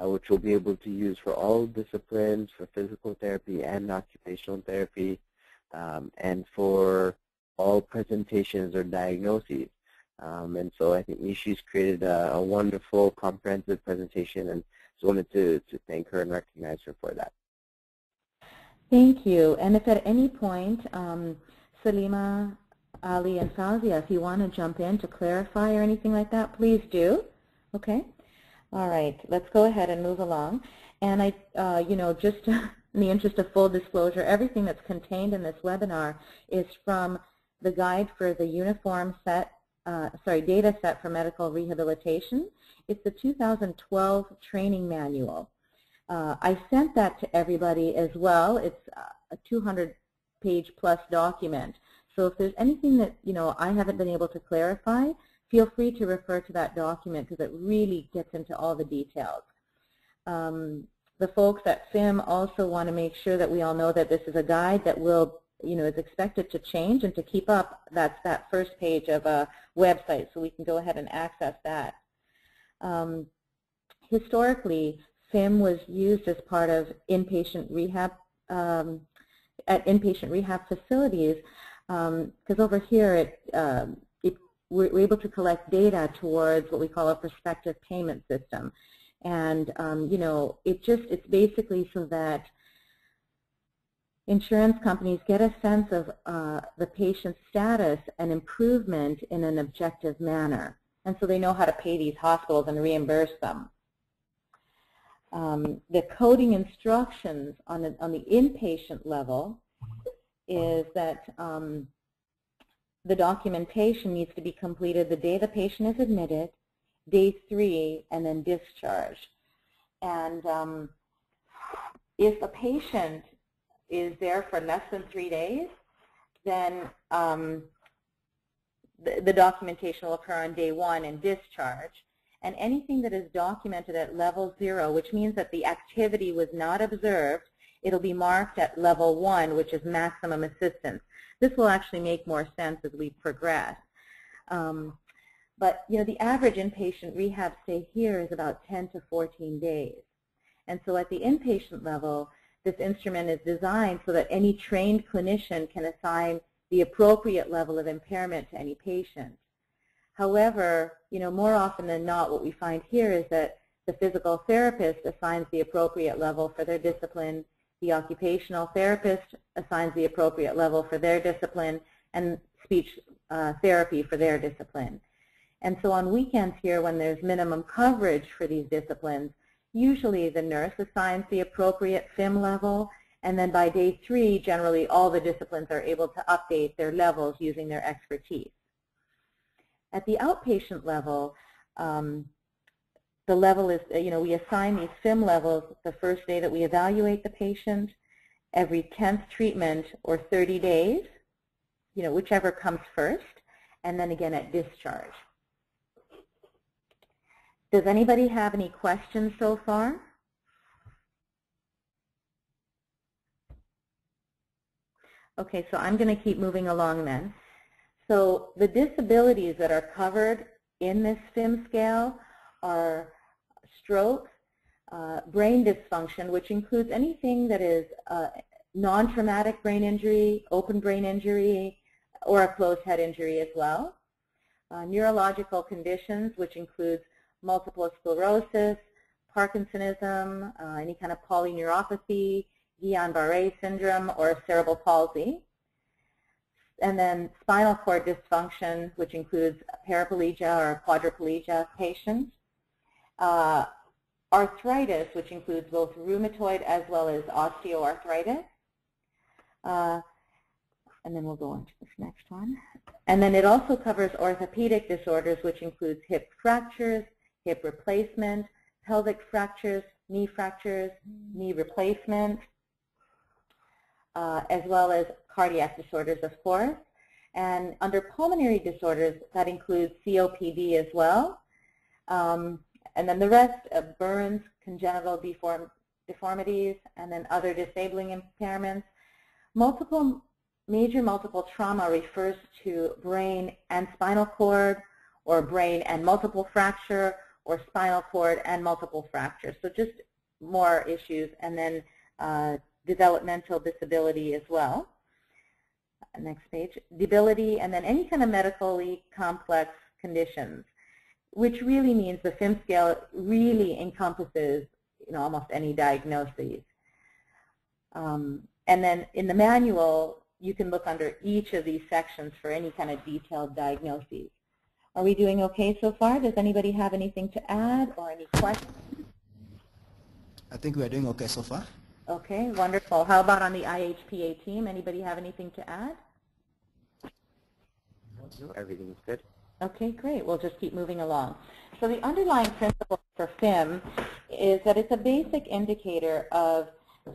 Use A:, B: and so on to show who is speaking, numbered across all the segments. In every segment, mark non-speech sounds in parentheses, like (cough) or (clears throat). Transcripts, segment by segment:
A: uh, which we'll be able to use for all disciplines, for physical therapy and occupational therapy, um, and for all presentations or diagnoses. Um, and so I think Nishi's created a, a, wonderful, comprehensive presentation, and just wanted to, to thank her and recognize her for that.
B: Thank you. And if at any point, um, Salima, Ali, and Fazia, if you want to jump in to clarify or anything like that, please do. Okay. All right. Let's go ahead and move along. And I, uh, you know, just (laughs) in the interest of full disclosure, everything that's contained in this webinar is from the guide for the uniform set, uh, sorry, data set for medical rehabilitation. It's the 2012 training manual. Uh, I sent that to everybody as well. It's a 200 page plus document. So if there's anything that you know I haven't been able to clarify, feel free to refer to that document because it really gets into all the details. Um, the folks at FIM also want to make sure that we all know that this is a guide that will, you know, is expected to change and to keep up. That's that first page of a website, so we can go ahead and access that. Um, historically, FIM was used as part of inpatient rehab um, at inpatient rehab facilities because um, over here it, um, it, we're able to collect data towards what we call a prospective payment system. And, um, you know, it just, it's basically so that insurance companies get a sense of uh, the patient's status and improvement in an objective manner. And so they know how to pay these hospitals and reimburse them. Um, the coding instructions on the, on the inpatient level is that um, the documentation needs to be completed the day the patient is admitted, day three, and then discharge. And um, if a patient is there for less than three days, then um, the, the, documentation will occur on day one and discharge. And anything that is documented at level zero, which means that the activity was not observed, it'll be marked at level one, which is maximum assistance. This will actually make more sense as we progress. Um, but you know, the average inpatient rehab stay here is about 10 to 14 days. And so at the inpatient level, this instrument is designed so that any trained clinician can assign the appropriate level of impairment to any patient. However, you know, more often than not, what we find here is that the physical therapist assigns the appropriate level for their discipline, the occupational therapist assigns the appropriate level for their discipline, and speech uh, therapy for their discipline. And so on weekends here, when there's minimum coverage for these disciplines, usually the nurse assigns the appropriate FIM level, and then by day three, generally all the disciplines are able to update their levels using their expertise. At the outpatient level, um, the level is, uh, you know, we assign these FIM levels the first day that we evaluate the patient, every 10th treatment or 30 days, you know, whichever comes first, and then again at discharge. Does anybody have any questions so far? Okay, so I'm going to keep moving along then. So the disabilities that are covered in this FIM scale are stroke, uh, brain dysfunction, which includes anything that is uh, non-traumatic brain injury, open brain injury, or a closed head injury as well. Uh, neurological conditions, which includes multiple sclerosis, Parkinsonism, uh, any kind of polyneuropathy, Guillain-Barré syndrome, or cerebral palsy. And then spinal cord dysfunction, which includes paraplegia or quadriplegia patients. Uh, arthritis, which includes both rheumatoid as well as osteoarthritis. Uh, and then we'll go on to this next one. And then it also covers orthopedic disorders, which includes hip fractures, hip replacement, pelvic fractures, knee fractures, knee replacement, uh, as well as cardiac disorders, of course. And under pulmonary disorders, that includes COPD as well. Um, and then the rest of burns, congenital deform deformities, and then other disabling impairments. Multiple, major multiple trauma refers to brain and spinal cord, or brain and multiple fracture, or spinal cord and multiple fractures. So just more issues, and then uh, developmental disability as well. Next page. Debility, and then any kind of medically complex conditions, which really means the FIM scale really encompasses you know, almost any diagnoses. Um, and then in the manual, you can look under each of these sections for any kind of detailed diagnoses. Are we doing okay so far? Does anybody have anything to add or any questions?
C: I think we are doing okay so far.
B: Okay, wonderful. How about on the IHPA team? Anybody have anything to add?
A: Everything is good.
B: Okay, great. We'll just keep moving along. So the underlying principle for FIM is that it's a basic indicator of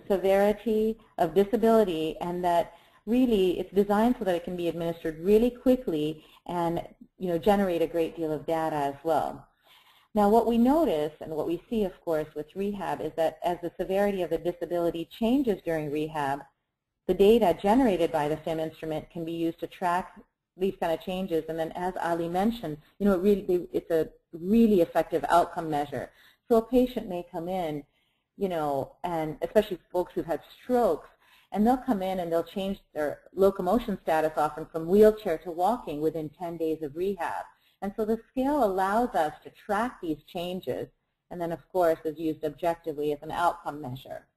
B: severity of disability and that really it's designed so that it can be administered really quickly and you know generate a great deal of data as well. Now what we notice and what we see of course with rehab is that as the severity of the disability changes during rehab, the data generated by the FIM instrument can be used to track these kind of changes and then as Ali mentioned, you know, it really, it's a really effective outcome measure. So a patient may come in, you know, and especially folks who've had strokes, and they'll come in and they'll change their locomotion status often from wheelchair to walking within 10 days of rehab. And so the scale allows us to track these changes and then, of course, is used objectively as an outcome measure.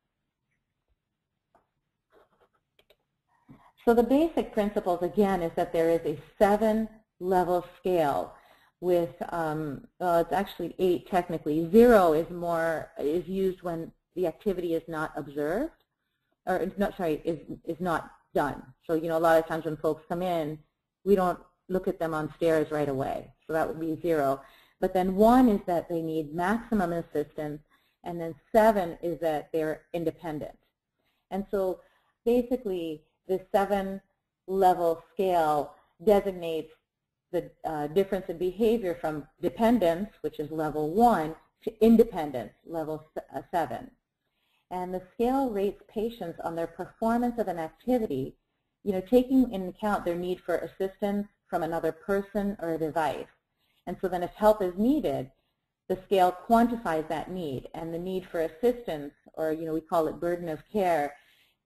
B: So the basic principles, again, is that there is a seven-level scale with, um, well, it's actually eight technically. Zero is more is used when the activity is not observed, or not sorry, is is not done. So you know, a lot of times when folks come in, we don't look at them on stairs right away. So that would be zero. But then one is that they need maximum assistance, and then seven is that they're independent. And so basically, the seven level scale designates the uh, difference in behavior from dependence, which is level one, to independence, level uh, seven. And the scale rates patients on their performance of an activity, you know, taking into account their need for assistance from another person or a device. And so then if help is needed, the scale quantifies that need. And the need for assistance, or, you know, we call it burden of care,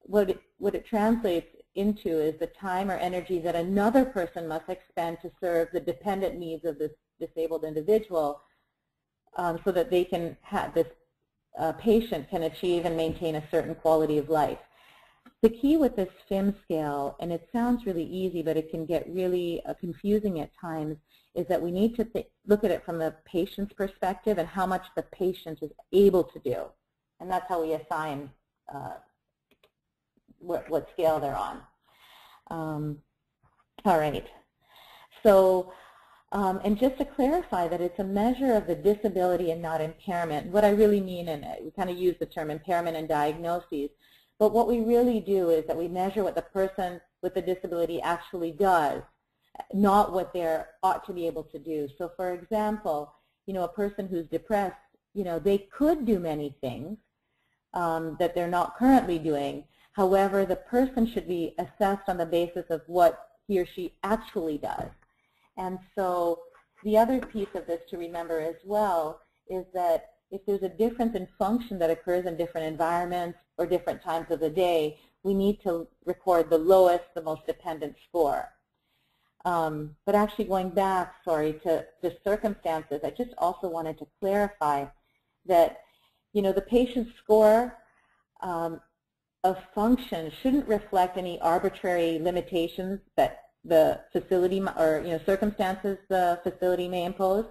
B: what it, what it translates into is the time or energy that another person must expend to serve the dependent needs of this disabled individual um, so that they can have this uh, patient can achieve and maintain a certain quality of life. The key with this FIM scale, and it sounds really easy, but it can get really uh, confusing at times, is that we need to look at it from the patient's perspective and how much the patient is able to do. And that's how we assign uh, what, what scale they're on. Um, all right. So, um, and just to clarify that it's a measure of the disability and not impairment. What I really mean, in it, we kind of use the term impairment and diagnoses, but what we really do is that we measure what the person with the disability actually does, not what they ought to be able to do. So for example, you know, a person who's depressed, you know, they could do many things um, that they're not currently doing, However, the person should be assessed on the basis of what he or she actually does. And so the other piece of this to remember as well is that if there's a difference in function that occurs in different environments or different times of the day, we need to record the lowest, the most dependent score. Um, but actually going back, sorry, to the circumstances, I just also wanted to clarify that, you know, the patient score um, of function shouldn't reflect any arbitrary limitations that the facility or you know circumstances the facility may impose.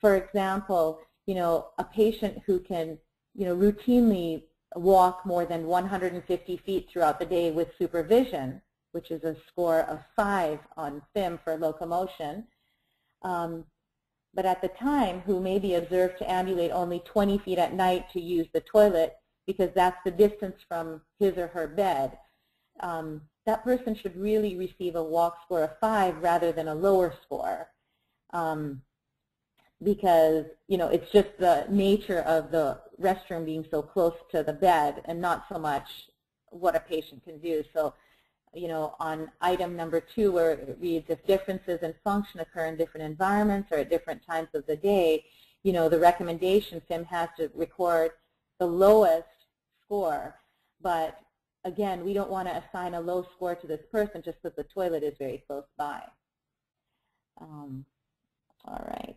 B: For example, you know a patient who can you know routinely walk more than 150 feet throughout the day with supervision, which is a score of five on FIM for locomotion, um, but at the time who may be observed to ambulate only 20 feet at night to use the toilet because that's the distance from his or her bed. Um, that person should really receive a walk score of five rather than a lower score um, because you know it's just the nature of the restroom being so close to the bed and not so much what a patient can do. So you know, on item number two where it reads if differences in function occur in different environments or at different times of the day, you know, the recommendation, FIM has to record the lowest score. But again, we don't want to assign a low score to this person just because the toilet is very close by. Um, all right.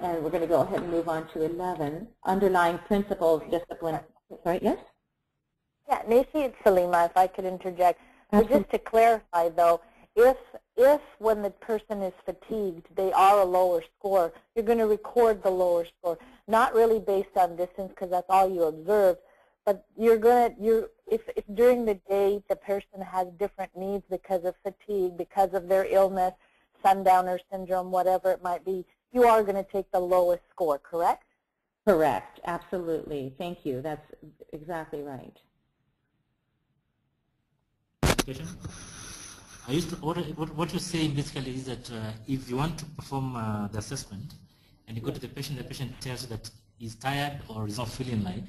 B: And we're going to go ahead and move on to 11. Underlying principles, discipline. Sorry, yes?
D: Yeah, Nancy, it's Salima, if I could interject.
B: Absolutely.
D: just to clarify, though, if if when the person is fatigued, they are a lower score, you're going to record the lower score, not really based on distance because that's all you observe, but you're going to you if, if during the day the person has different needs because of fatigue, because of their illness, sundowner syndrome, whatever it might be, you are going to take the lowest score, correct?
B: Correct. Absolutely. Thank you. That's exactly right.
E: Question? I used to, what, what, what you're saying basically is that uh, if you want to perform uh, the assessment and you go to the patient, the patient tells you that he's tired or is not feeling like,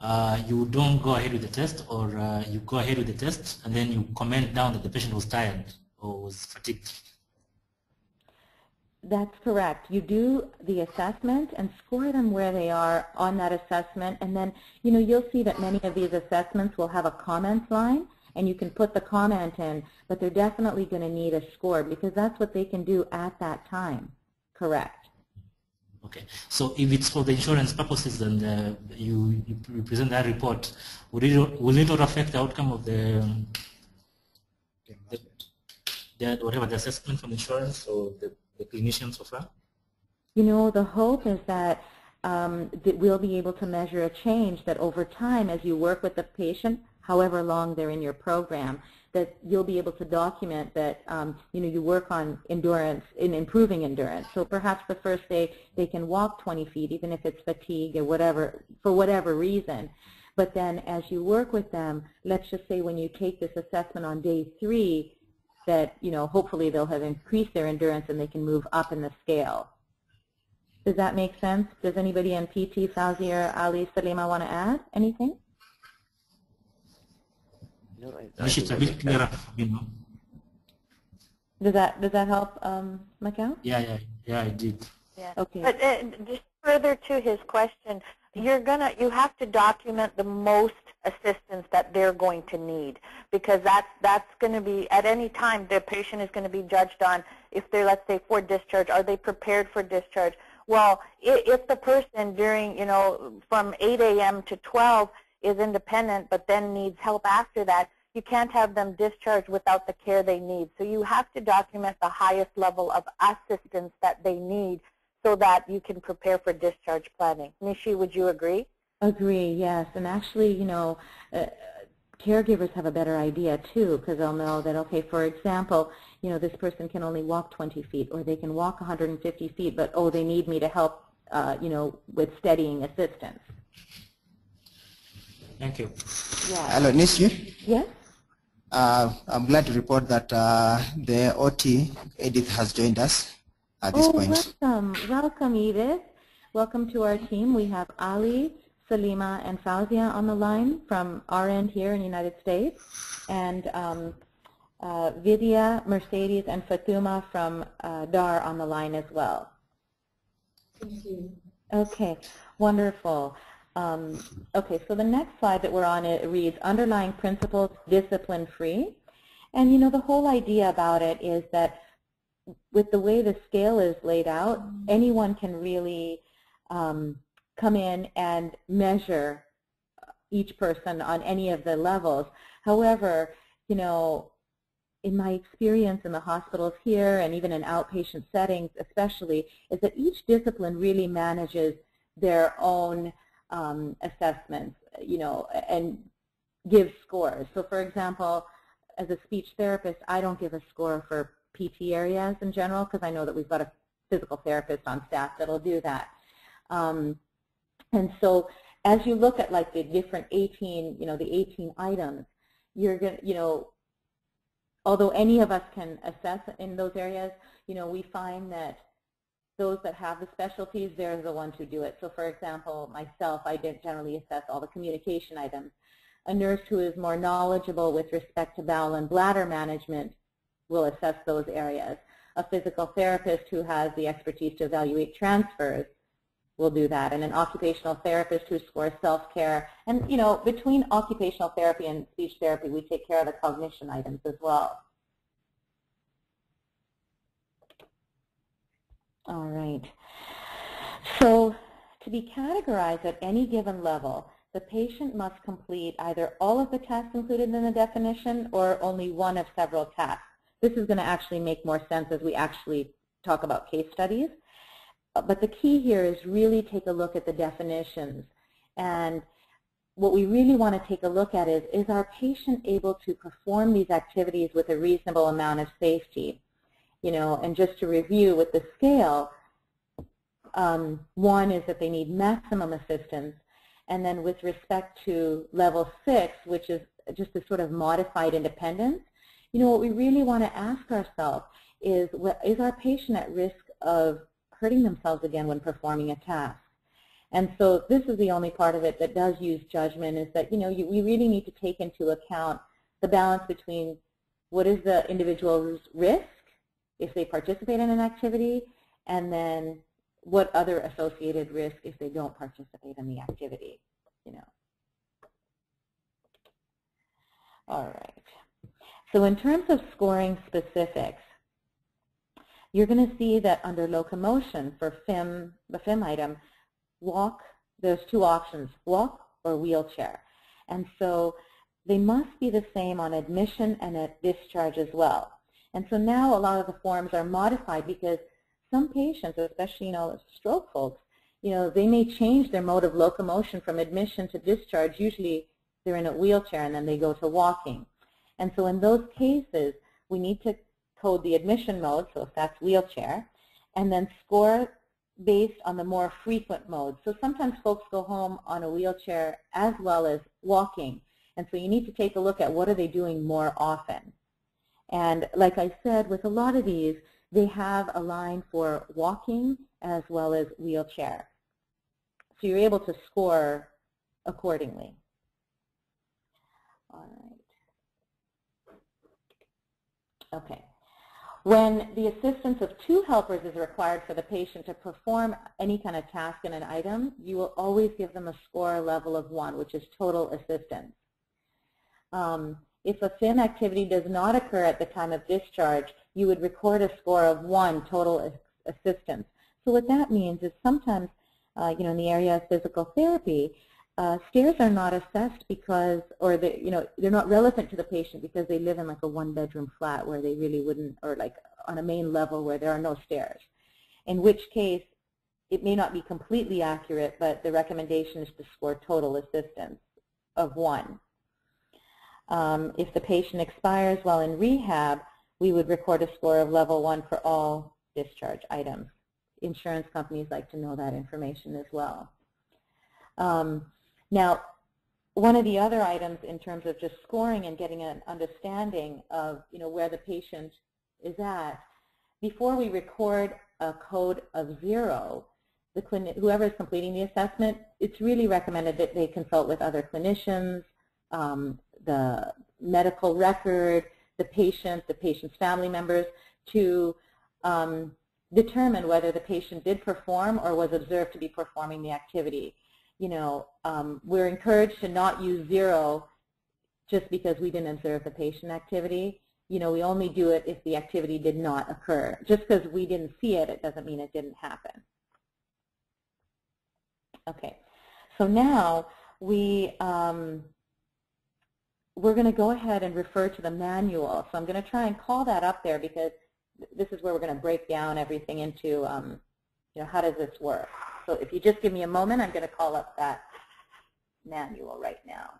E: uh, you don't go ahead with the test or uh, you go ahead with the test and then you comment down that the patient was tired or was fatigued.
B: That's correct. You do the assessment and score them where they are on that assessment. And then, you know, you'll see that many of these assessments will have a comments line and you can put the comment in, but they're definitely going to need a score because that's what they can do at that time. Correct.
E: Okay, so if it's for the insurance purposes and uh, you, you present that report, would it, will it not affect the outcome of the, um, the, the whatever the assessment from insurance or the, the clinician so far?
B: You know, the hope is that, um, that we'll be able to measure a change that over time as you work with the patient, however long they're in your program, that you'll be able to document that um, you know you work on endurance in improving endurance. So perhaps the first day they can walk 20 feet, even if it's fatigue or whatever for whatever reason. But then as you work with them, let's just say when you take this assessment on day three, that you know hopefully they'll have increased their endurance and they can move up in the scale. Does that make sense? Does anybody in PT, Fauzi or Ali Salima want to add anything?
A: No, I, I
E: Which is
A: think
E: a
A: that
E: bit
A: makes
E: you know.
B: Does that does that help, um, Macau?
E: Yeah, yeah, yeah, I did.
D: Yeah.
B: Okay.
D: But uh, just further to his question, you're gonna you have to document the most assistance that they're going to need because that's that's going to be at any time the patient is going to be judged on if they're let's say for discharge are they prepared for discharge well if, if the person during you know from 8 a.m. to 12 is independent but then needs help after that you can't have them discharged without the care they need so you have to document the highest level of assistance that they need so that you can prepare for discharge planning. Nishi, would you agree?
B: Agree, yes. And actually, you know, uh, caregivers have a better idea too because they'll know that, okay, for example, you know, this person can only walk 20 feet or they can walk 150 feet, but, oh, they need me to help, uh, you know, with steadying assistance.
E: Thank you.
B: Yeah.
C: Hello, Nishi.
B: Yes?
C: Uh, I'm glad to report that uh, the OT, Edith, has joined us at this
B: oh,
C: point.
B: welcome. Welcome, Edith. Welcome to our team. We have Ali, Salima, and Fauzia on the line from our end here in the United States. And um, uh, Vidya, Mercedes, and Fatuma from uh, DAR on the line as well.
F: Thank you.
B: Okay, wonderful. Um, okay, so the next slide that we're on, it reads Underlying Principles Discipline-Free. And you know, the whole idea about it is that with the way the scale is laid out, anyone can really um, come in and measure each person on any of the levels. However, you know, in my experience in the hospitals here and even in outpatient settings especially, is that each discipline really manages their own um, assessments, you know, and give scores. So for example, as a speech therapist, I don't give a score for PT areas in general because I know that we've got a physical therapist on staff that'll do that. Um, and so as you look at like the different 18, you know, the 18 items, you're going to, you know, although any of us can assess in those areas, you know, we find that those that have the specialties, they're the ones who do it. So for example, myself, I didn't generally assess all the communication items. A nurse who is more knowledgeable with respect to bowel and bladder management will assess those areas. a physical therapist who has the expertise to evaluate transfers will do that, and an occupational therapist who scores self-care. And, you know, between occupational therapy and speech therapy, we take care of the cognition items as well. All right. So to be categorized at any given level, the patient must complete either all of the tests included in the definition or only one of several tests. This is going to actually make more sense as we actually talk about case studies. But the key here is really take a look at the definitions. And what we really want to take a look at is, is our patient able to perform these activities with a reasonable amount of safety? You know, and just to review with the scale, um, one is that they need maximum assistance. And then with respect to level six, which is just a sort of modified independence, you know, what we really want to ask ourselves is, is our patient at risk of hurting themselves again when performing a task? And so this is the only part of it that does use judgment is that, you know, you, we really need to take into account the balance between what is the individual's risk if they participate in an activity and then what other associated risk if they don't participate in the activity, you know. All right. So in terms of scoring specifics, you're going to see that under locomotion for FIM, the FIM item, walk, there's two options, walk or wheelchair. And so they must be the same on admission and at discharge as well. And so now a lot of the forms are modified because some patients, especially, you know, stroke folks, you know, they may change their mode of locomotion from admission to discharge. Usually they're in a wheelchair and then they go to walking. And so in those cases, we need to code the admission mode, so if that's wheelchair, and then score based on the more frequent mode. So sometimes folks go home on a wheelchair as well as walking. And so you need to take a look at what are they doing more often. And like I said, with a lot of these, they have a line for walking as well as wheelchair. So you're able to score accordingly. All right. Okay. When the assistance of two helpers is required for the patient to perform any kind of task in an item, you will always give them a score level of one, which is total assistance. Um, if a FIM activity does not occur at the time of discharge, you would record a score of one total assistance. So what that means is sometimes, uh, you know, in the area of physical therapy, uh, stairs are not assessed because, or they, you know, they're not relevant to the patient because they live in like a one-bedroom flat where they really wouldn't, or like on a main level where there are no stairs. In which case, it may not be completely accurate, but the recommendation is to score total assistance of one. Um, if the patient expires while in rehab, we would record a score of level one for all discharge items. Insurance companies like to know that information as well. Um, now, one of the other items in terms of just scoring and getting an understanding of you know where the patient is at, before we record a code of zero, the whoever is completing the assessment, it's really recommended that they consult with other clinicians, um, the medical record, the patient, the patient's family members to um, determine whether the patient did perform or was observed to be performing the activity. You know, um, we're encouraged to not use zero just because we didn't observe the patient activity. You know, we only do it if the activity did not occur. Just because we didn't see it, it doesn't mean it didn't happen. Okay, so now we um, we're going to go ahead and refer to the manual. So I'm going to try and call that up there because this is where we're going to break down everything into, um, you know, how does this work. So if you just give me a moment, I'm going to call up that manual right now.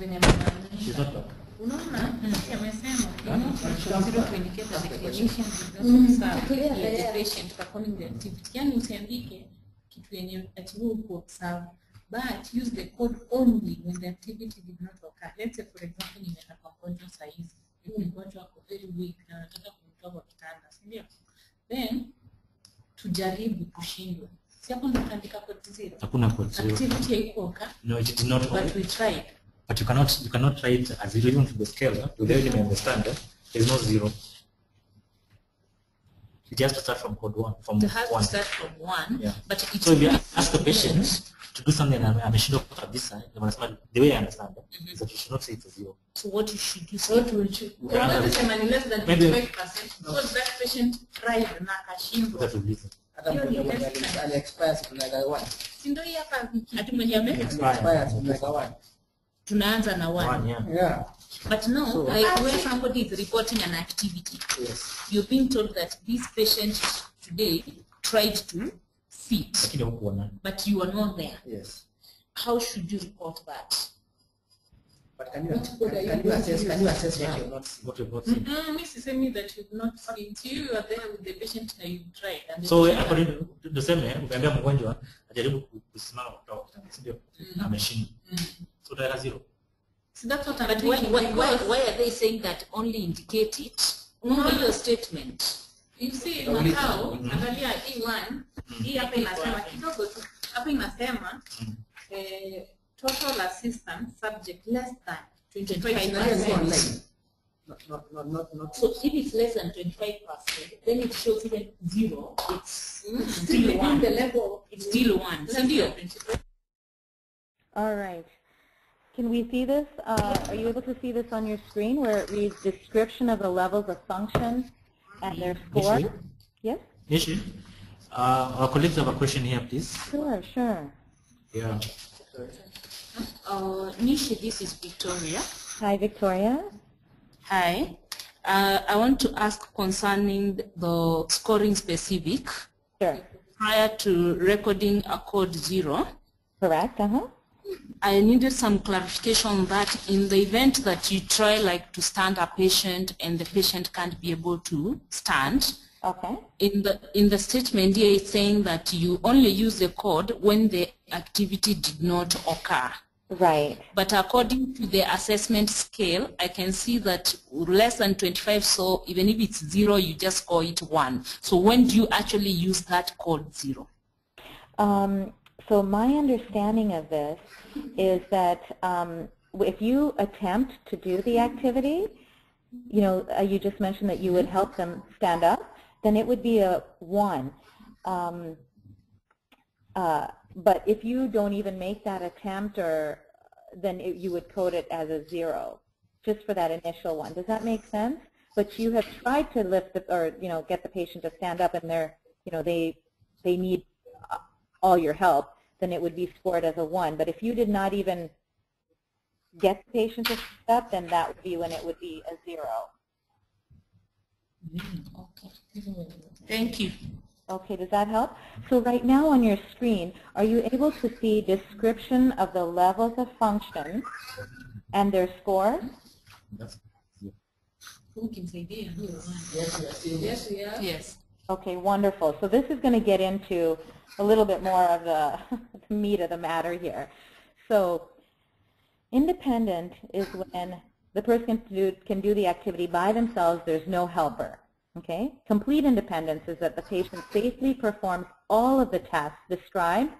G: Venye
E: back.
G: Unaona, amesema, zero to indicate that the clinician is not
H: Mm,
G: observed
H: clear,
G: with the patient performing the activity. Yani usiandike kitu yenye ati wewe uko observe, but use the code only when the activity did not occur. Let's say for example, nimeenda kwa mgonjwa saa hizi, mgonjwa ako very weak na nataka kumtoa kwa kitanda, si ndio? Then tujaribu kushindwa. Si hapo ndo tutaandika code zero.
E: Hakuna code zero.
G: Activity haikuoka,
E: No, it did not.
G: but we tried.
E: But you cannot you cannot write a zero even to the scale. Huh? You really may understand. Huh? There's no zero. You just start from code one. From
G: It has
E: one.
G: to start from one,
E: Yeah.
G: but it
E: So if you ask the patient to do something and ameshindwa kabisa, they wanasema the way I understand it, mm-hmm. is that you should not say it's a zero.
G: So what you should do,
H: So what will you?
E: Yeah.
G: Unasema ni less than
E: Maybe-
G: 25%. Because that patient tried na akashindwa.
E: That will listen.
C: Hata
G: Hiyo ni
C: mgonjwa mwenye
G: less than.
C: ali- ali-expire siku mega one.
G: Si ndio hapa ati mwenye ame
C: Expire siku mega one.
G: Tunaanza na
E: One,
G: one.
E: yeah.
C: Yeah.
G: But no,
C: So-
G: like when somebody is reporting an activity,
C: Yes.
G: you're being told that this patient today tried to
E: hmm? sit,
G: but you are not there.
C: Yes.
G: How should you report that?
C: But can you,
H: What code are you
C: can you assess, can you assess what you're not seeing?
E: What we've not seen.
G: Mm-mm, mi sisemi that you've not seen. You are there with the patient na you tried. And the
E: So
G: patient- eh,
E: according to tuseme eh, ukiambia mgonjwa ajaribu ku- kusimama kutoka kitanda, si ndio? Mm. Ameshindwa. Mm. So utaweka zero.
G: So that's what I'm
I: But why, why, why, why are they saying that only indicate it? Unaona hiyo statement.
G: You see
C: Uliza.
G: Macau, angalia hii one, hii hapa inasema kidogo tu. Hapa inasema eh, total assistance subject less than 25%.
C: Angalia ni online. Not, not, not, not, not.
I: So if it's less than 25%, then it shows even zero. It's
G: Mm,
I: still
G: within
I: one.
G: the level.
I: It's still one.
G: Less
I: Si ndio?
G: than 25.
B: All right. Can we see this? Uh, are you able to see this on your screen where it reads description of the levels of function and their score?
E: Nishi?
B: Yes?
E: Nishi? Uh, our colleagues have a question here, please.
B: Sure, sure.
E: Yeah.
I: Uh, Nishi, this is Victoria.
B: Hi, Victoria.
I: Hi. Uh, I want to ask concerning the scoring specific.
B: Sure.
I: Prior to recording a code zero,
B: Correct, uh-huh.
I: I needed some clarification on that in the event that you try like to stand a patient and the patient can't be able to stand.
B: Okay.
I: In the, in the statement here it's saying that you only use the code when the activity did not occur.
B: Right.
I: But according to the assessment scale, I can see that less than 25, so even if it's zero, you just call it one. So when do you actually use that code zero?
B: Um, so my understanding of this is that um, if you attempt to do the activity, you know, uh, you just mentioned that you would help them stand up, then it would be a one. Um, uh, but if you don't even make that attempt, or then it, you would code it as a zero, just for that initial one. Does that make sense? But you have tried to lift the, or you know, get the patient to stand up, and they're, you know, they they need all your help. Then it would be scored as a one. But if you did not even get the patient to stand up, then that would be when it would be a zero.
I: Okay. Thank you.
B: Okay, does that help? So right now on your screen, are you able to see description of the levels of function and their scores?
E: That's zero.
G: Ukimsaidia, hiyo one.
C: Yes, we are seeing
G: Yes, we are.
I: Yes.
B: Okay, wonderful. So this is going to get into a little bit more of the, (laughs) the meat of the matter here. So independent is when the person can do, can do the activity by themselves, there's no helper. Okay? Complete independence is that the patient safely performs all of the tasks described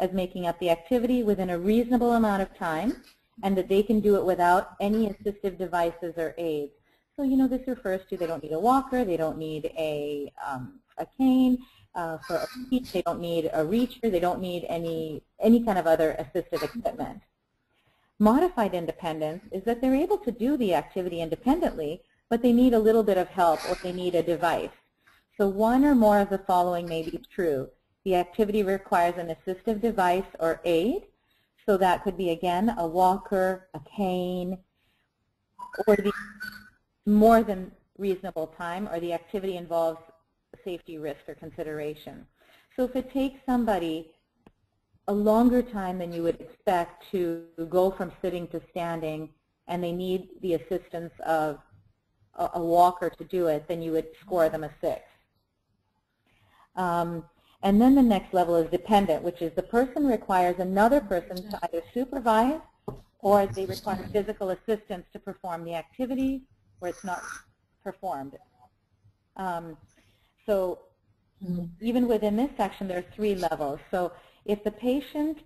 B: as making up the activity within a reasonable amount of time and that they can do it without any assistive devices or aids. So, you know, this refers to they don't need a walker, they don't need a, um, a cane uh, for a reach, they don't need a reacher, they don't need any, any kind of other assistive equipment. Modified independence is that they're able to do the activity independently, but they need a little bit of help or they need a device. So one or more of the following may be true. The activity requires an assistive device or aid, so that could be, again, a walker, a cane, or the more than reasonable time, or the activity involves safety risk or consideration. So if it takes somebody a longer time than you would expect to go from sitting to standing and they need the assistance of a, a walker to do it, then you would score them a 6. Um, and then the next level is dependent, which is the person requires another person to either supervise or they require physical assistance to perform the activity where it's not performed. Um, so even within this section, there are three levels. So if the patient,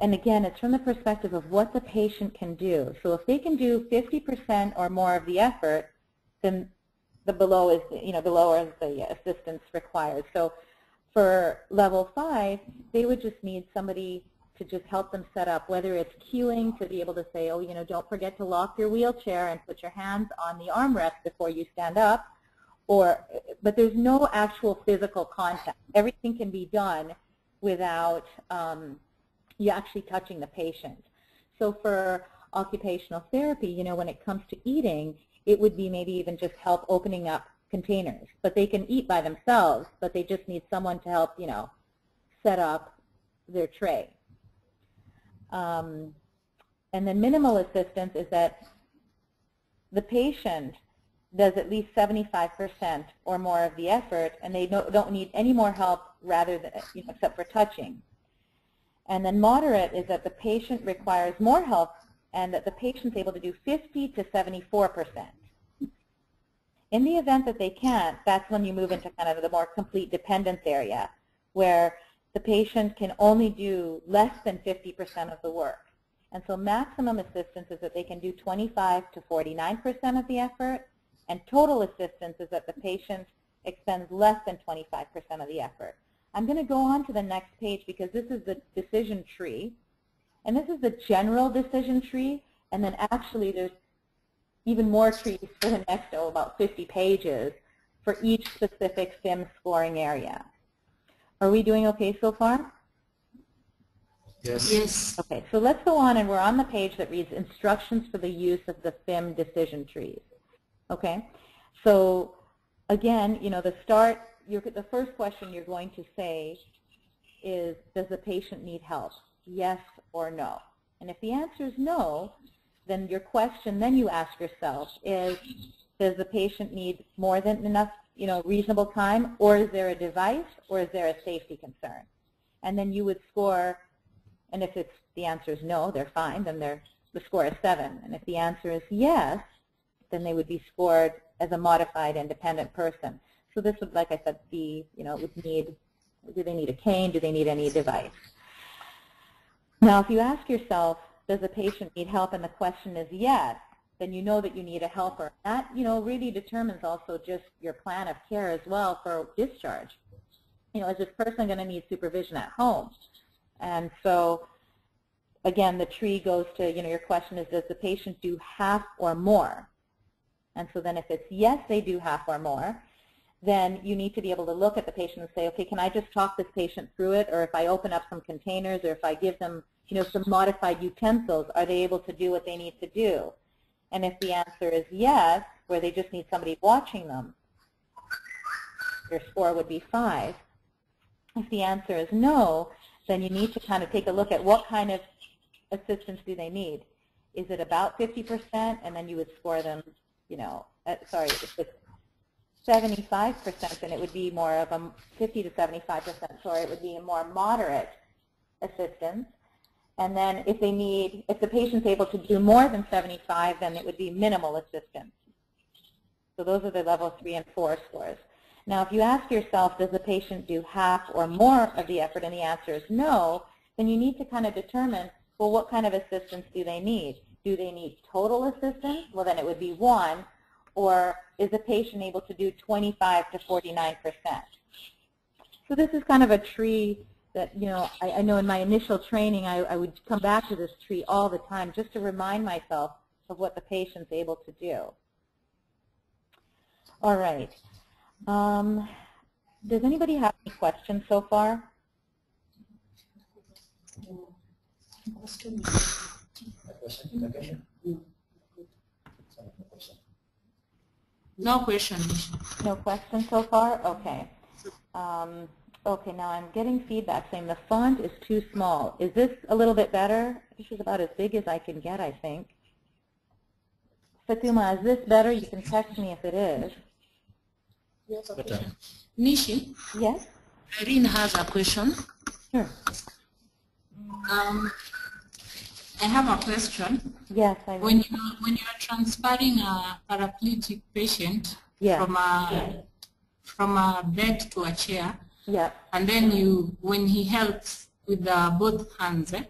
B: and again, it's from the perspective of what the patient can do. So if they can do 50% or more of the effort, then the below is, you know, below is the assistance required. So for level five, they would just need somebody to just help them set up, whether it's cueing to be able to say, oh, you know, don't forget to lock your wheelchair and put your hands on the armrest before you stand up, or, but there's no actual physical contact. Everything can be done without um, you actually touching the patient. So for occupational therapy, you know, when it comes to eating, it would be maybe even just help opening up containers. But they can eat by themselves, but they just need someone to help, you know, set up their tray. Um, and then minimal assistance is that the patient does at least 75% or more of the effort, and they don't need any more help rather than, you know, except for touching. And then moderate is that the patient requires more help and that the patient's able to do 50 to 74%. In the event that they can't, that's when you move into kind of the more complete dependence area, where the patient can only do less than 50% of the work. And so maximum assistance is that they can do 25 to 49% of the effort, and total assistance is that the patient expends less than 25% of the effort. I'm going to go on to the next page because this is the decision tree. And this is the general decision tree. And then actually there's even more trees for the next, oh, about 50 pages for each specific FIM scoring area. Are we doing okay so far?
E: Yes.
G: Yes.
B: Okay, so let's go on and we're on the page that reads instructions for the use of the FIM decision trees. Okay, so again, you know, the start, the first question you're going to say is, does the patient need help? Yes or no? And if the answer is no, then your question then you ask yourself is, does the patient need more than enough, you know, reasonable time, or is there a device, or is there a safety concern? And then you would score, and if it's the answer is no, they're fine, then they're, the score is 7. And if the answer is yes, then they would be scored as a modified independent person. So this would, like I said, be, you know, would need, do they need a cane? Do they need any device? Now, if you ask yourself, does the patient need help, and the question is yes, then you know that you need a helper. That, you know, really determines also just your plan of care as well for discharge. You know, is this person going to need supervision at home? And so, again, the tree goes to, you know, your question is, does the patient do half or more? And so then if it's yes, they do half or more, then you need to be able to look at the patient and say, okay, can I just talk this patient through it? Or if I open up some containers or if I give them you know, some modified utensils, are they able to do what they need to do? And if the answer is yes, where they just need somebody watching them, your score would be 5. If the answer is no, then you need to kind of take a look at what kind of assistance do they need. Is it about 50%? And then you would score them you know, uh, sorry, if it's 75%, then it would be more of a 50 to 75%, sorry, it would be a more moderate assistance. And then if they need, if the patient's able to do more than 75, then it would be minimal assistance. So those are the level three and four scores. Now, if you ask yourself, does the patient do half or more of the effort, and the answer is no, then you need to kind of determine, well, what kind of assistance do they need? Do they need total assistance? Well, then it would be one. Or is the patient able to do 25 to 49 percent? So this is kind of a tree that, you know, I, I know in my initial training I, I, would come back to this tree all the time just to remind myself of what the patient's able to do. All right. Um, does anybody have any questions so far?
G: No question.
B: No question so far? Okay. Um, Okay, now I'm getting feedback saying the font is too small. Is this a little bit better? This is about as big as I can get, I think. Fatuma, is this better? You can text me if it is.
J: Yes, okay.
E: Better.
G: Nishi,
B: Yes?
G: Irene has a question.
B: Sure.
G: Um, I have a question.
B: Yes, I
G: When you when you are transferring a paraplegic patient
B: Yeah.
G: from a from a bed to a chair,
B: Yeah.
G: and then you when he helps with the both hands, eh,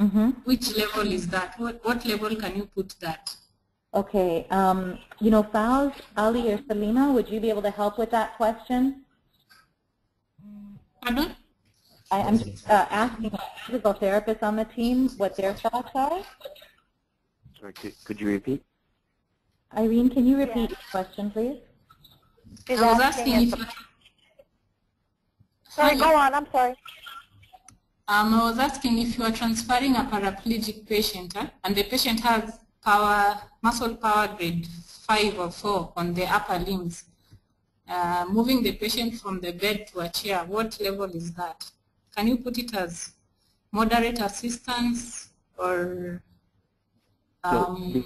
B: Mm-hmm.
G: which level is that? What what level can you put that?
B: Okay, um, you know, Faz, Ali, or Salima, would you be able to help with that question?
G: Pardon?
B: I, I'm just uh, asking physical therapists on the team what their thoughts are.
A: Sorry, could, could you repeat?
B: Irene, can you repeat your question, please?
G: I was
D: asking
G: asking
D: if-
G: if you
D: Sorry, go on, I'm sorry.
G: Um, I was asking if you are transferring a paraplegic patient eh, and the patient has power, muscle power grade 5 or 4 on the upper limbs, uh, moving the patient from the bed to a chair, what level is that? Can you put it as moderate assistance or
A: So,
G: um,
A: the,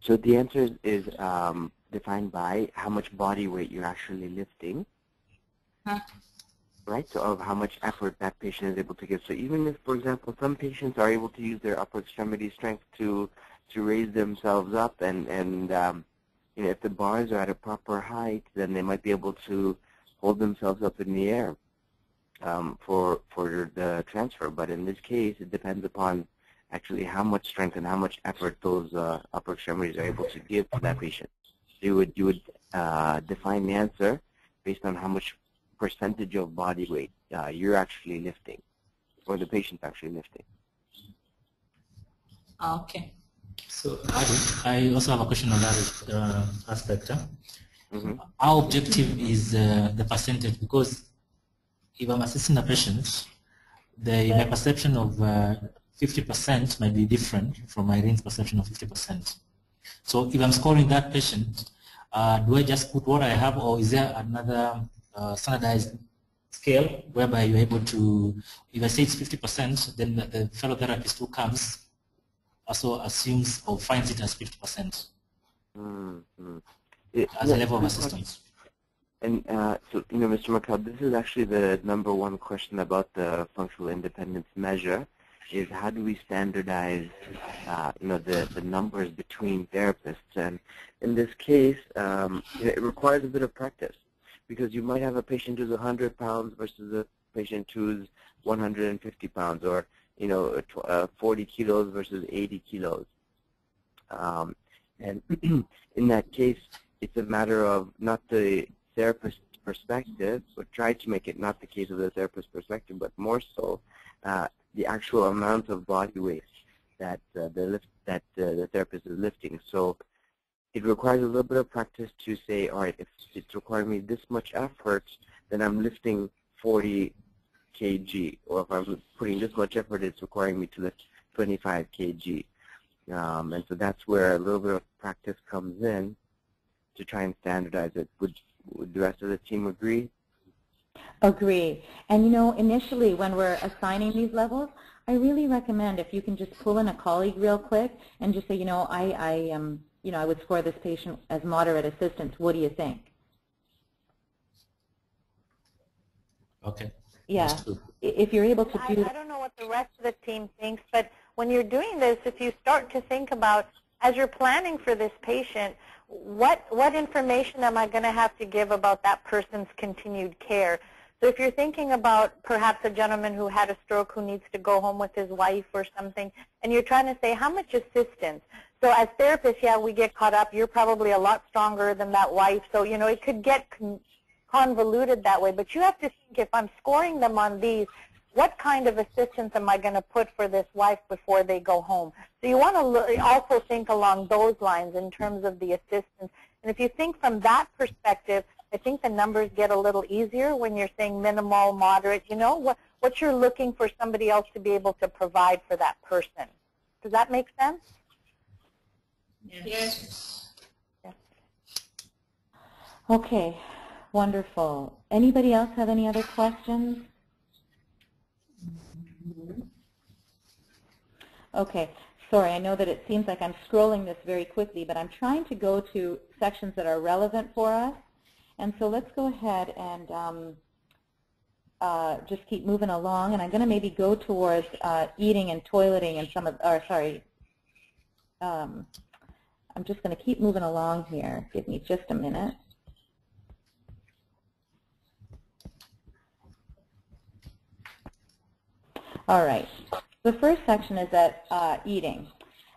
A: so the answer is, is um, defined by how much body weight you're actually lifting,
G: huh?
A: Right? So of how much effort that patient is able to give. So even if, for example, some patients are able to use their upper extremity strength to to raise themselves up, and and um, you know if the bars are at a proper height, then they might be able to hold themselves up in the air um, for for the transfer. But in this case, it depends upon actually how much strength and how much effort those uh, upper extremities are able to give to that patient. So you would you would uh, define the answer based on how much percentage of body weight uh, you're actually lifting, or the patient's actually lifting.
G: Ah, okay.
E: So Adi, I also have a question on that uh, aspect. huh?
A: Mhm.
E: Our objective is uh, the percentage because if I'm assisting a patient, the, my perception of uh, 50% might be different from Irene's perception of 50%. So if I'm scoring that patient, uh, do I just put what I have or is there another uh, standardized scale whereby you're able to, if I say it's 50%, then the, the fellow therapist who comes also assumes or finds it as 50%
A: Mm-hmm. It-
E: as
A: yeah,
E: a level of assistance.
A: And uh, so, you know, Mr. McLeod, this is actually the number one question about the functional independence measure, is how do we standardize, uh, you know, the, the numbers between therapists? And in this case, um, you know, it requires a bit of practice because you might have a patient who's 100 pounds versus a patient who's 150 pounds, or you know, uh, 40 kilos versus 80 kilos. Um, and (clears throat) in that case, it's a matter of not the therapist's perspective, but try to make it not the case of the therapist's perspective, but more so uh, the actual amount of body weight that uh, the lift that uh, the therapist is lifting. So it requires a little bit of practice to say, all right, if it's requiring me this much effort, then I'm lifting 40 kg, or if I'm putting this much effort, it's requiring me to lift 25 kg. Um, and so that's where a little bit of practice comes in to try and standardize it. Would, would the rest of the team agree?
B: Agree. And you know, initially when we're assigning these levels, I really recommend if you can just pull in a colleague real quick and just say, you know, I, I um, you know, I would score this patient as moderate assistance. What do you think?
E: Okay.
B: Yeah. If you're able to
D: I,
B: do
D: I don't know what the rest of the team thinks, but when you're doing this, if you start to think about, as you're planning for this patient, what, what information am I going to have to give about that person's continued care? So if you're thinking about perhaps a gentleman who had a stroke who needs to go home with his wife or something, and you're trying to say, how much assistance? So as therapists, yeah, we get caught up. You're probably a lot stronger than that wife. So, you know, it could get convoluted that way. But you have to think if I'm scoring them on these, what kind of assistance am I going to put for this wife before they go home? So you want to also think along those lines in terms of the assistance. And if you think from that perspective, I think the numbers get a little easier when you're saying minimal, moderate, you know, what, what you're looking for somebody else to be able to provide for that person. Does that make sense?
J: Yes.
B: Okay. Wonderful. Anybody else have any other questions? Okay, sorry, I know that it seems like I'm scrolling this very quickly, but I'm trying to go to sections that are relevant for us. And so let's go ahead and um, uh, just keep moving along. And I'm going to maybe go towards uh, eating and toileting and some of, or sorry, um, I'm just going to keep moving along here. Give me just a minute. All right. The first section is at uh, eating.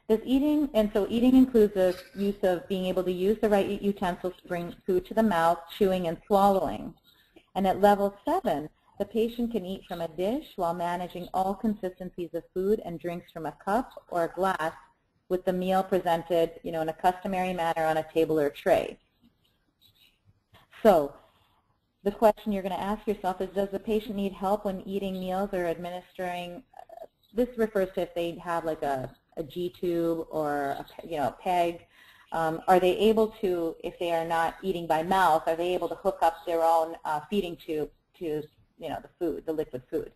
B: This eating, and so eating includes the use of being able to use the right utensils to bring food to the mouth, chewing and swallowing. And at level seven, the patient can eat from a dish while managing all consistencies of food and drinks from a cup or a glass with the meal presented you know, in a customary manner on a table or tray. So the question you're going to ask yourself is, does the patient need help when eating meals or administering this refers to if they have like a, a G-tube or a, you know, a PEG. Um, are they able to, if they are not eating by mouth, are they able to hook up their own uh, feeding tube to you know, the food, the liquid food?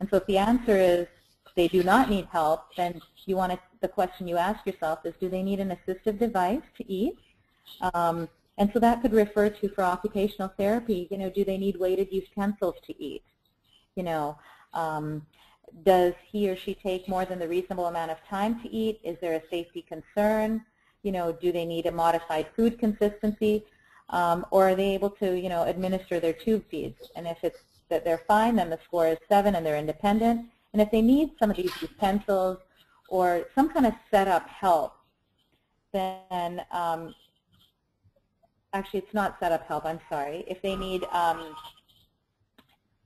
B: And so if the answer is they do not need help, then you want to, the question you ask yourself is, do they need an assistive device to eat? Um, and so that could refer to, for occupational therapy, you know, do they need weighted utensils to eat? You know, um, does he or she take more than the reasonable amount of time to eat? Is there a safety concern? You know, do they need a modified food consistency? Um, or are they able to, you know, administer their tube feeds? And if it's that they're fine, then the score is seven and they're independent. And if they need some of these utensils or some kind of setup help, then um, actually it's not setup help, I'm sorry. If they need um,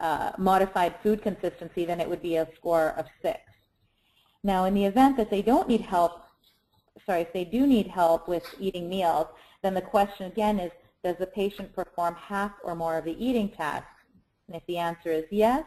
B: uh, modified food consistency, then it would be a score of 6. Now, in the event that they don't need help, sorry, if they do need help with eating meals, then the question again is, does the patient perform half or more of the eating tasks? And if the answer is yes,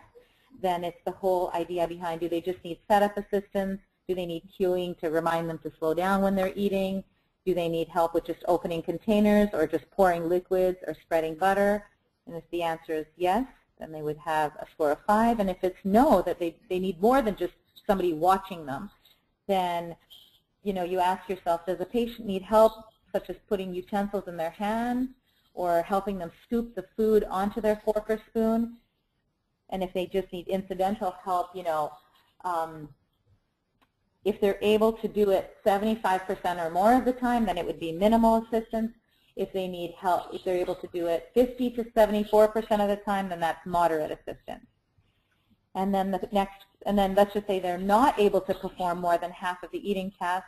B: then it's the whole idea behind do they just need setup assistance? Do they need cueing to remind them to slow down when they're eating? Do they need help with just opening containers or just pouring liquids or spreading butter? And if the answer is yes, then they would have a score of 5. And if it's no, that they, they need more than just somebody watching them, then you know, you ask yourself, does a patient need help, such as putting utensils in their hands or helping them scoop the food onto their fork or spoon? And if they just need incidental help, you know, um, if they're able to do it 75% or more of the time, then it would be minimal assistance. If they need help, if they're able to do it 50 to 74% of the time, then that's moderate assistance. And then the next, and then let's just say they're not able to perform more than half of the eating tasks,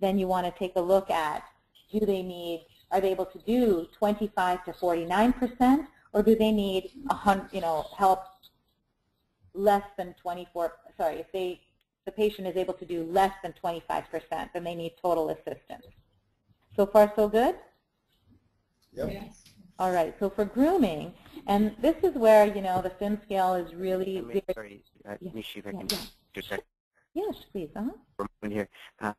B: then you want to take a look at do they need, are they able to do 25 to 49%, or do they need a hundred, you know, help less than 24, sorry, if they, the patient is able to do less than 25%, then they need total assistance. So far, so good?
F: Yep. Yes.
B: All right, so for grooming, and this is where, you know, the FIM scale is really...
A: Very, sorry, uh, yeah, Nishi, if I
B: yeah,
A: can
B: yeah.
A: just check
B: Yes, please. Uh -huh.
A: here. Uh,